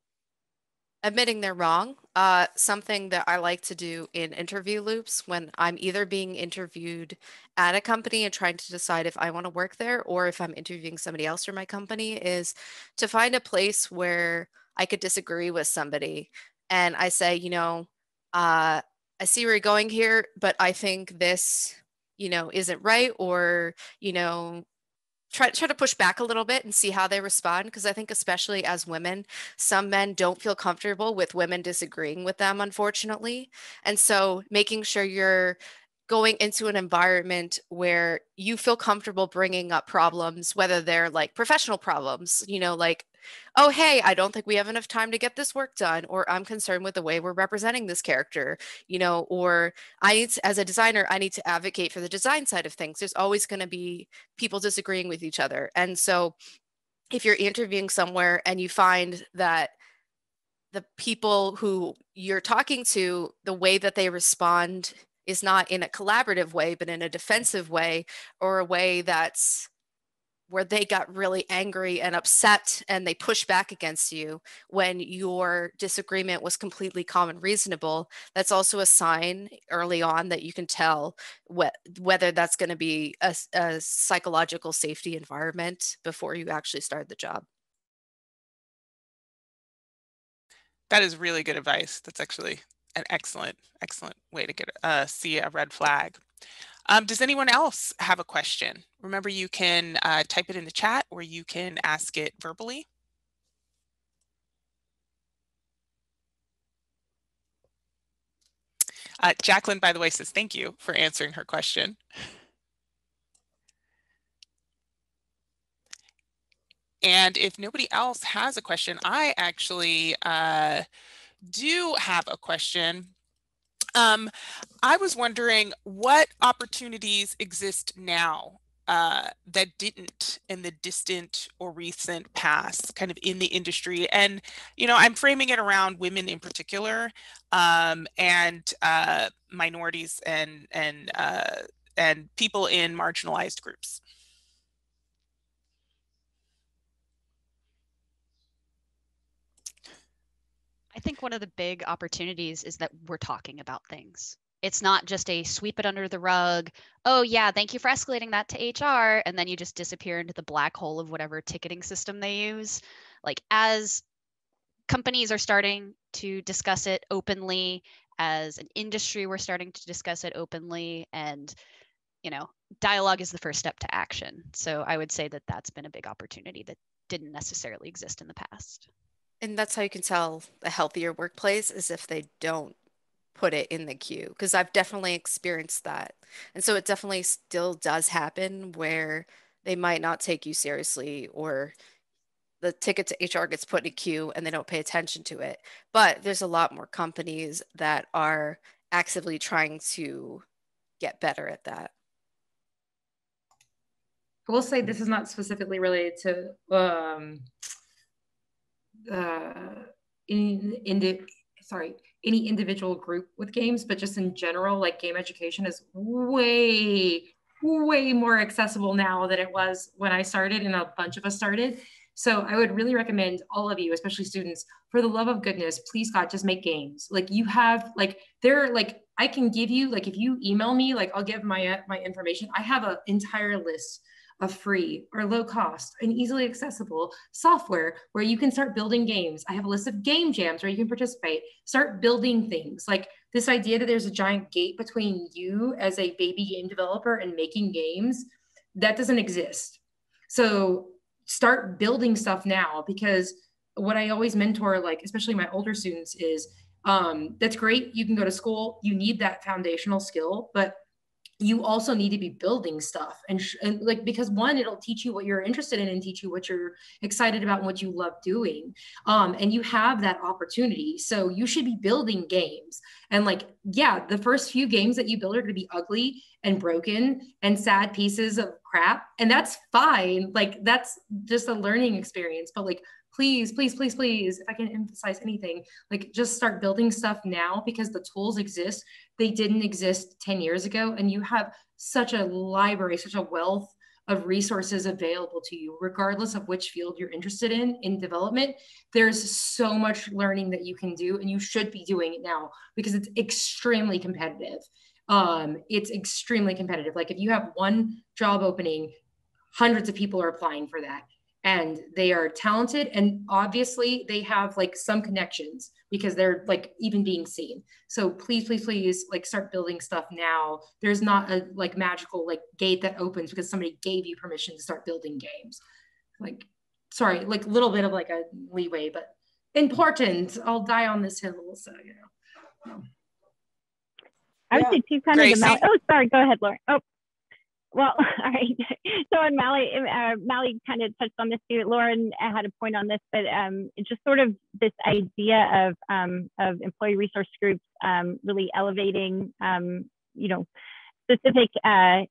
admitting they're wrong. Uh, something that I like to do in interview loops when I'm either being interviewed at a company and trying to decide if I want to work there or if I'm interviewing somebody else for my company is to find a place where I could disagree with somebody. And I say, you know, uh, I see where you're going here, but I think this, you know, isn't right. Or, you know, try try to push back a little bit and see how they respond because I think especially as women, some men don't feel comfortable with women disagreeing with them unfortunately. And so making sure you're going into an environment where you feel comfortable bringing up problems whether they're like professional problems, you know, like oh, hey, I don't think we have enough time to get this work done, or I'm concerned with the way we're representing this character, you know, or I need to, as a designer, I need to advocate for the design side of things. There's always going to be people disagreeing with each other. And so if you're interviewing somewhere and you find that the people who you're talking to, the way that they respond is not in a collaborative way, but in a defensive way or a way that's where they got really angry and upset and they pushed back against you when your disagreement was completely calm and reasonable. That's also a sign early on that you can tell wh- whether that's going to be a, a psychological safety environment before you actually start the job. That is really good advice. That's actually an excellent excellent way to get uh, see a red flag um, does anyone else have a question? Remember, you can uh, type it in the chat or you can ask it verbally. Uh, Jacqueline, by the way, says thank you for answering her question. And if nobody else has a question, I actually uh, do have a question. Um, I was wondering what opportunities exist now uh, that didn't in the distant or recent past, kind of in the industry. And, you know, I'm framing it around women in particular um, and uh, minorities and, and, uh, and people in marginalized groups. Think one of the big opportunities is that we're talking about things. It's not just a sweep it under the rug. Oh, yeah, thank you for escalating that to HR. And then you just disappear into the black hole of whatever ticketing system they use. Like, as companies are starting to discuss it openly, as an industry, we're starting to discuss it openly. And, you know, dialogue is the first step to action. So I would say that that's been a big opportunity that didn't necessarily exist in the past. And that's how you can tell a healthier workplace is if they don't put it in the queue because I've definitely experienced that. And so it definitely still does happen where they might not take you seriously or the ticket to HR gets put in a queue and they don't pay attention to it. But there's a lot more companies that are actively trying to get better at that. I will say this is not specifically related to um, uh, in, in the, sorry, any individual group with games, but just in general, like game education is way, way more accessible now than it was when I started and a bunch of us started. So I would really recommend all of you, especially students, for the love of goodness, please God, just make games. Like you have, like there, like I can give you, like if you email me, like I'll give my my information. I have an entire list of free or low cost and easily accessible software where you can start building games. I have a list of game jams where you can participate, start building things. Like this idea that there's a giant gate between you as a baby game developer and making games, that doesn't exist. So start building stuff now because what I always mentor, like especially my older students, is um, that's great. You can go to school, you need that foundational skill, but you also need to be building stuff and, sh- and, like because one it'll teach you what you're interested in and teach you what you're excited about and what you love doing. Um, and you have that opportunity. So you should be building games. And like yeah the first few games that you build are going to be ugly and broken and sad pieces of crap. And that's fine. Like that's just a learning experience. But like please, please, please, please, if I can emphasize anything, like just start building stuff now because the tools exist. They didn't exist 10 years ago. And you have such a library, such a wealth of resources available to you, regardless of which field you're interested in in development. There's so much learning that you can do, and you should be doing it now because it's extremely competitive. Um, it's extremely competitive. Like if you have one job opening, hundreds of people are applying for that and they are talented and obviously they have like some connections because they're like even being seen. So please please please like start building stuff now. There's not a like magical like gate that opens because somebody gave you permission to start building games. Like sorry like a little bit of like a leeway but important. I'll die on this hill so you know. I would say two kind Gracie. of the Oh, sorry. Go ahead, Lauren. Oh, well, all right. So, and Mally, uh, Mally kind of touched on this too. Lauren had a point on this, but um, just sort of this idea of um, of employee resource groups um, really elevating, um, you know, specific uh,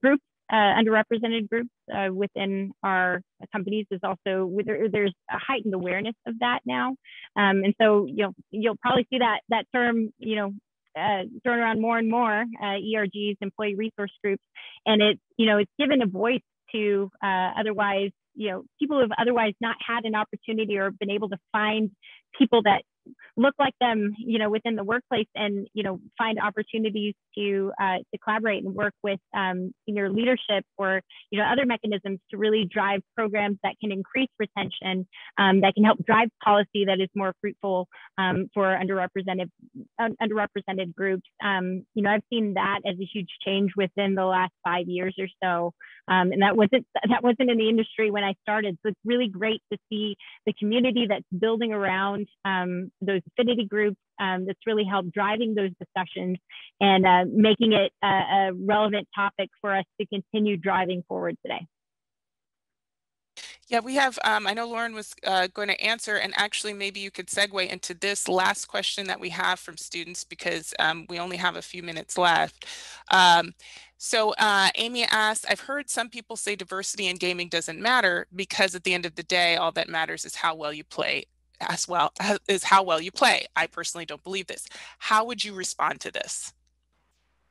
groups, uh, underrepresented groups uh, within our companies is also there's a heightened awareness of that now, um, and so you'll you'll probably see that that term, you know, uh, thrown around more and more, uh, ERGs, employee resource groups, and it, you know, it's given a voice to uh, otherwise, you know, people who've otherwise not had an opportunity or been able to find people that look like them, you know, within the workplace and, you know, find opportunities to, uh, to collaborate and work with um, senior leadership or, you know, other mechanisms to really drive programs that can increase retention, um, that can help drive policy that is more fruitful um, for underrepresented, uh, underrepresented groups. Um, you know, I've seen that as a huge change within the last five years or so. Um, and that wasn't, that wasn't in the industry when I started. So it's really great to see the community that's building around um, those affinity groups um, that's really helped driving those discussions and uh, making it a, a relevant topic for us to continue driving forward today. Yeah, we have, um, I know Lauren was uh, going to answer, and actually maybe you could segue into this last question that we have from students because um, we only have a few minutes left. Um, so uh, Amy asked, I've heard some people say diversity in gaming doesn't matter because at the end of the day, all that matters is how well you play as well is how well you play. I personally don't believe this. How would you respond to this?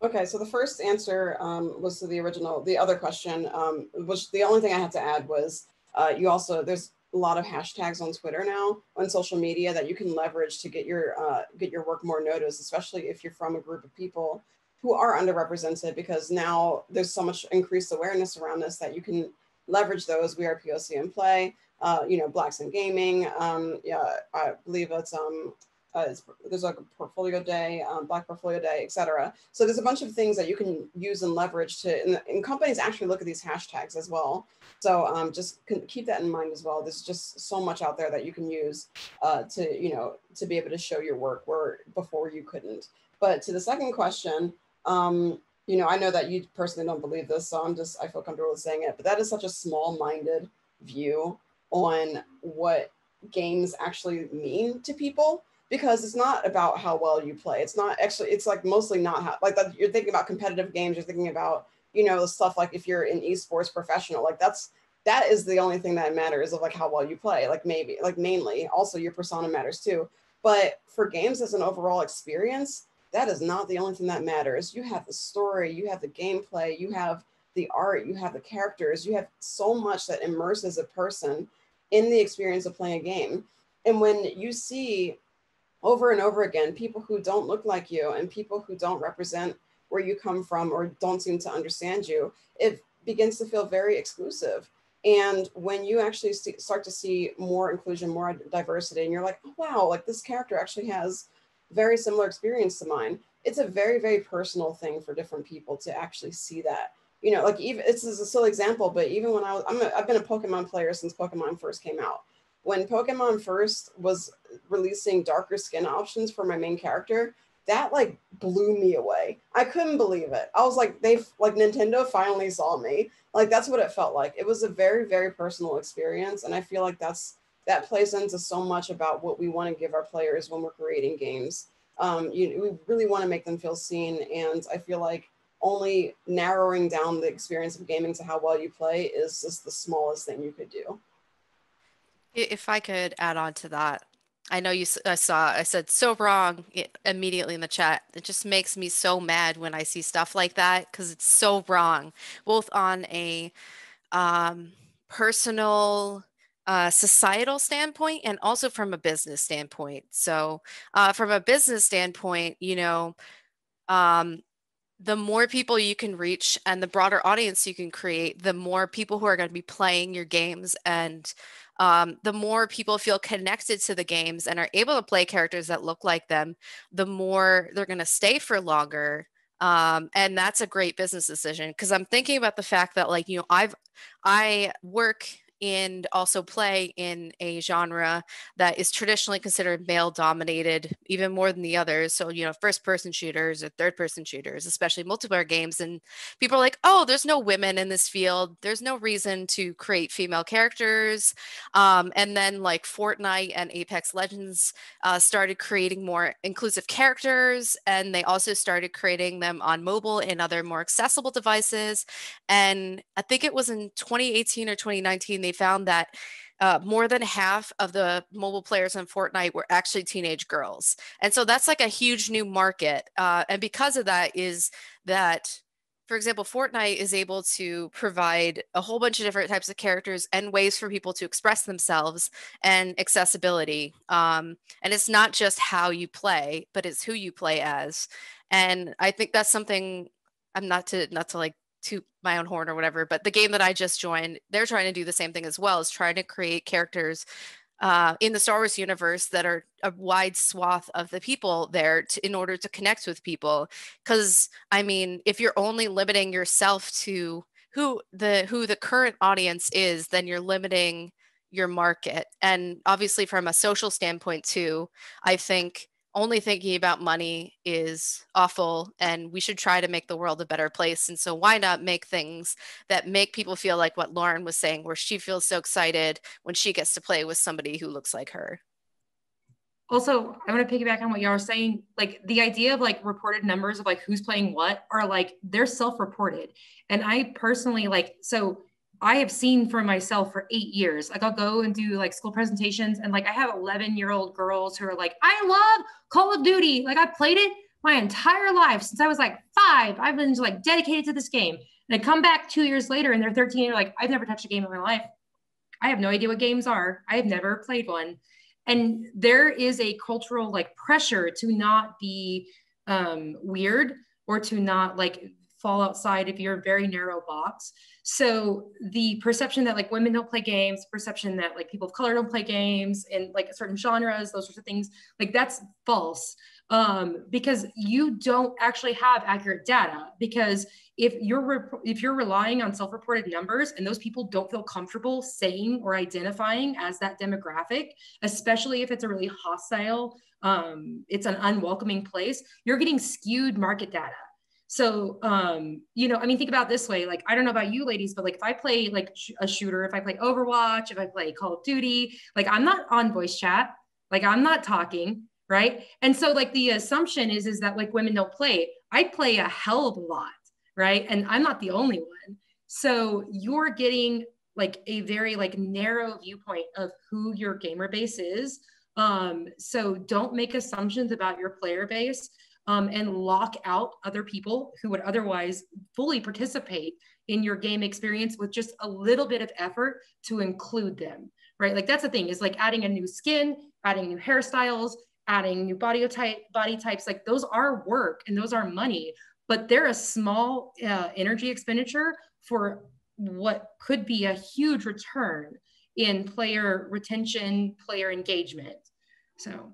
Okay, so the first answer um, was to the original, the other question, um, which the only thing I had to add was uh, you also, there's a lot of hashtags on Twitter now, on social media that you can leverage to get your, uh, get your work more noticed, especially if you're from a group of people who are underrepresented, because now there's so much increased awareness around this that you can leverage those. We are POC in play uh, you know, Blacks in Gaming. Um, yeah, I believe it's um, uh, there's like a portfolio day, um, Black Portfolio Day, etc. So there's a bunch of things that you can use and leverage to, and, and companies actually look at these hashtags as well. So um, just keep that in mind as well. There's just so much out there that you can use uh, to, you know, to be able to show your work where before you couldn't. But to the second question, um, you know, I know that you personally don't believe this, so I'm just, I feel comfortable with saying it, but that is such a small-minded view on what games actually mean to people because it's not about how well you play. It's not actually, it's like mostly not how, like that, you're thinking about competitive games, you're thinking about, you know, stuff like if you're an esports professional, like that's, that is the only thing that matters of like how well you play, like maybe, like mainly. Also, your persona matters too. But for games as an overall experience, that is not the only thing that matters. You have the story, you have the gameplay, you have the art, you have the characters, you have so much that immerses a person in the experience of playing a game. And when you see over and over again people who don't look like you and people who don't represent where you come from or don't seem to understand you, it begins to feel very exclusive. And when you actually start to see more inclusion, more diversity, and you're like, oh, wow, like this character actually has very similar experience to mine. It's a very, very personal thing for different people to actually see that you know, like even this is a silly example, but even when I was, I'm a, I've been a Pokemon player since Pokemon first came out. When Pokemon first was releasing darker skin options for my main character, that like blew me away. I couldn't believe it. I was like, they've like Nintendo finally saw me. Like that's what it felt like. It was a very, very personal experience. And I feel like that's that plays into so much about what we want to give our players when we're creating games. Um, you, we really want to make them feel seen. And I feel like only narrowing down the experience of gaming to how well you play is just the smallest thing you could do. If I could add on to that, I know you I saw I said so wrong immediately in the chat. It just makes me so mad when I see stuff like that because it's so wrong, both on a um, personal, uh, societal standpoint and also from a business standpoint. So, uh, from a business standpoint, you know, um, the more people you can reach and the broader audience you can create, the more people who are going to be playing your games and um, the more people feel connected to the games and are able to play characters that look like them, the more they're going to stay for longer. Um, and that's a great business decision because I'm thinking about the fact that, like, you know, I've I work and also play in a genre that is traditionally considered male dominated even more than the others. So you know first person shooters or third person shooters especially multiplayer games and people are like oh there's no women in this field. There's no reason to create female characters. Um, and then like fortnite and apex legends uh, started creating more inclusive characters and they also started creating them on mobile and other more accessible devices. And i think it was in 2018 or 2019 they found that uh, more than half of the mobile players in Fortnite were actually teenage girls. And so that's like a huge new market. Uh, and because of that, is that for example, Fortnite is able to provide a whole bunch of different types of characters and ways for people to express themselves and accessibility. Um, and it's not just how you play, but it's who you play as. And I think that's something I'm not to not to like toot my own horn or whatever, but the game that I just joined, they're trying to do the same thing as well, is trying to create characters uh, in the Star Wars universe that are a wide swath of the people there to, in order to connect with people. Because I mean, if you're only limiting yourself to who the who the current audience is, then you're limiting your market. And obviously, from a social standpoint too, I think only thinking about money is awful and we should try to make the world a better place. And so why not make things that make people feel like what lauren was saying where she feels so excited when she gets to play with somebody who looks like her? Also i want to piggyback on what y'all were saying. Like the idea of like reported numbers of like who's playing what are like they're self-reported. And i personally like so I have seen for myself for eight years. Like I'll go and do like school presentations and like I have 11 year old girls who are like, I love Call of Duty. Like I played it my entire life since I was like five. I've been like dedicated to this game. And I come back two years later and they're 13 and they're like, I've never touched a game in my life. I have no idea what games are. I have never played one. And there is a cultural like pressure to not be um, weird or to not like fall outside of your very narrow box. So the perception that like women don't play games, perception that like people of color don't play games and like certain genres, those sorts of things, like that's false um, because you don't actually have accurate data. Because if you're if you're relying on self-reported numbers and those people don't feel comfortable saying or identifying as that demographic, especially if it's a really hostile, um, it's an unwelcoming place, you're getting skewed market data so, um, you know, I mean, think about this way. Like, I don't know about you ladies, but like if I play like sh- a shooter, if I play Overwatch, if I play Call of Duty, like I'm not on voice chat, like I'm not talking, right? And so like the assumption is is that like women don't play. I play a hell of a lot, right? And I'm not the only one. So you're getting like a very like narrow viewpoint of who your gamer base is. Um, so don't make assumptions about your player base um, and lock out other people who would otherwise fully participate in your game experience with just a little bit of effort to include them, right? Like that's the thing is like adding a new skin, adding new hairstyles, adding new body type, body types. Like those are work and those are money, but they're a small uh, energy expenditure for what could be a huge return in player retention, player engagement. So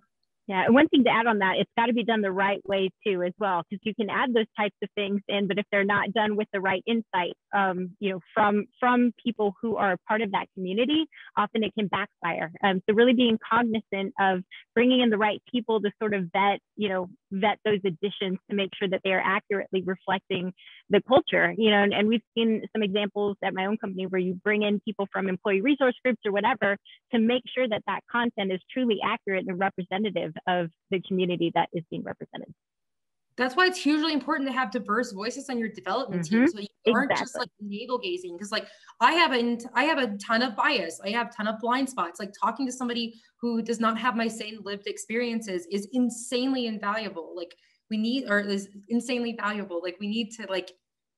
yeah, and one thing to add on that, it's got to be done the right way too, as well, because you can add those types of things in, but if they're not done with the right insight, um, you know, from from people who are part of that community, often it can backfire. Um, so really being cognizant of bringing in the right people to sort of vet, you know, vet those additions to make sure that they are accurately reflecting the culture, you know, and, and we've seen some examples at my own company where you bring in people from employee resource groups or whatever to make sure that that content is truly accurate and representative of the community that is being represented. That's why it's hugely important to have diverse voices on your development mm-hmm. team, so you aren't exactly. just like navel gazing. Because like I have a I have a ton of bias, I have a ton of blind spots. Like talking to somebody who does not have my same lived experiences is insanely invaluable. Like we need, or is insanely valuable. Like we need to like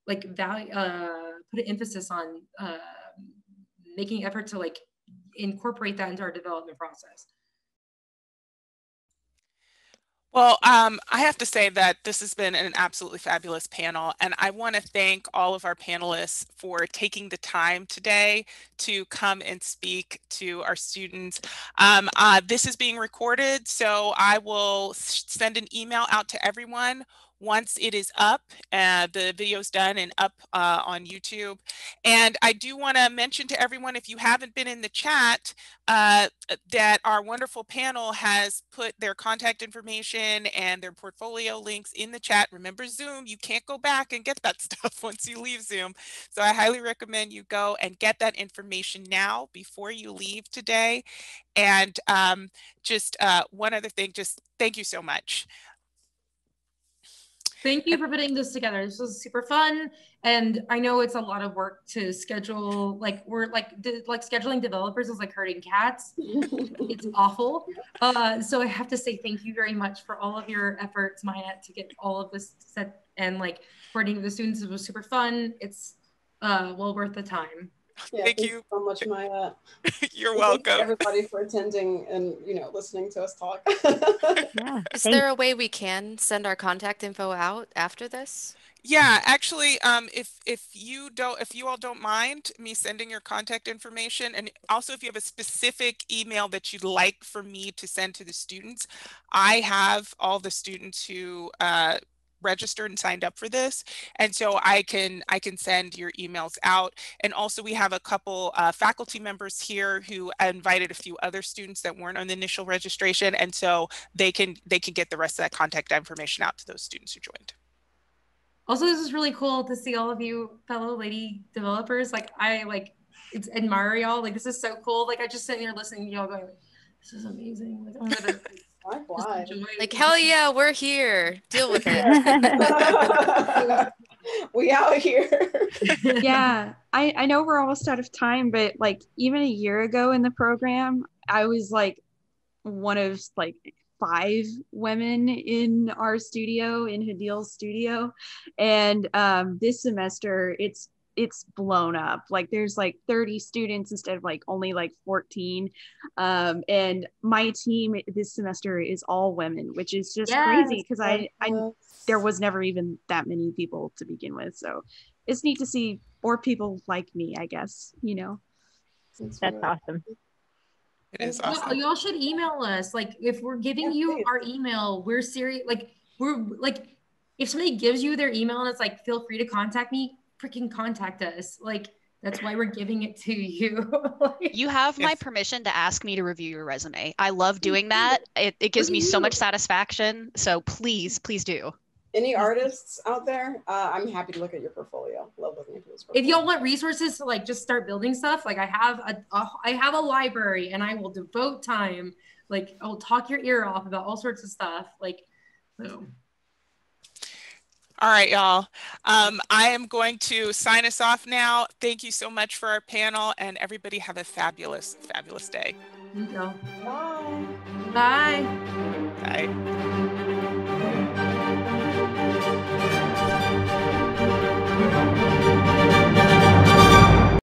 like value uh, put an emphasis on uh, making effort to like incorporate that into our development process. Well, um, I have to say that this has been an absolutely fabulous panel, and I want to thank all of our panelists for taking the time today to come and speak to our students. Um, uh, this is being recorded, so I will send an email out to everyone once it is up, uh, the video's done and up uh, on YouTube. And I do want to mention to everyone, if you haven't been in the chat, uh, that our wonderful panel has put their contact information and their portfolio links in the chat. Remember Zoom, you can't go back and get that stuff once you leave Zoom. So I highly recommend you go and get that information now before you leave today. And um, just uh, one other thing, just thank you so much. Thank you for putting this together. This was super fun. And I know it's a lot of work to schedule, like we're like de- like scheduling developers is like herding cats. it's awful. Uh, so I have to say thank you very much for all of your efforts, Maya, to get all of this set and like coordinating the students. It was super fun. It's uh, well worth the time. Yeah, Thank thank you. you so much, Maya. You're And thank you welcome. everybody for attending and you know listening to us talk. Yeah. Is there a way we can send our contact info out after this? Yeah, actually, um, if if you don't, if you all don't mind me sending your contact information, and also if you have a specific email that you'd like for me to send to the students, I have all the students who uh, registered and signed up for this, and so I can I can send your emails out. And also, we have a couple uh, faculty members here who invited a few other students that weren't on the initial registration, and so they can they can get the rest of that contact information out to those students who joined. Also, this is really cool to see all of you fellow lady developers. Like I like it's admire y'all. Like this is so cool. Like I just sitting here listening to y'all going, this is amazing. Like I'm gonna just Likewise. Like, hell yeah, we're here. Deal with it. we out here. yeah I, I know we're almost out of time but like even a year ago in the program i was like one of like five women in our studio in hadil's studio and um, this semester it's it's blown up like there's like 30 students instead of like only like 14 um, and my team this semester is all women which is just crazy because i i there was never even that many people to begin with. So it's neat to see more people like me, I guess, you know. That's awesome. It is Y'all- awesome. Y'all should email us. Like if we're giving Yeah, you please. our email, we're serious. Like we're like, if somebody gives you their email and it's like, feel free to contact me, freaking contact us. Like that's why we're giving it to you. Like, You have my permission to ask me to review your resume. I love doing that. It, it gives me so much satisfaction. So please, please do. Any artists out there? Uh, I'm happy to look at your portfolio. Love looking at people's if portfolio. y'all want resources to like just start building stuff, like I have a, a I have a library and I will devote time. Like I will talk your ear off about all sorts of stuff. Like so. All right, y'all. Um, I am going to sign us off now. Thank you so much for our panel, and everybody have a fabulous, fabulous day. Thank you. Bye. Bye. Bye.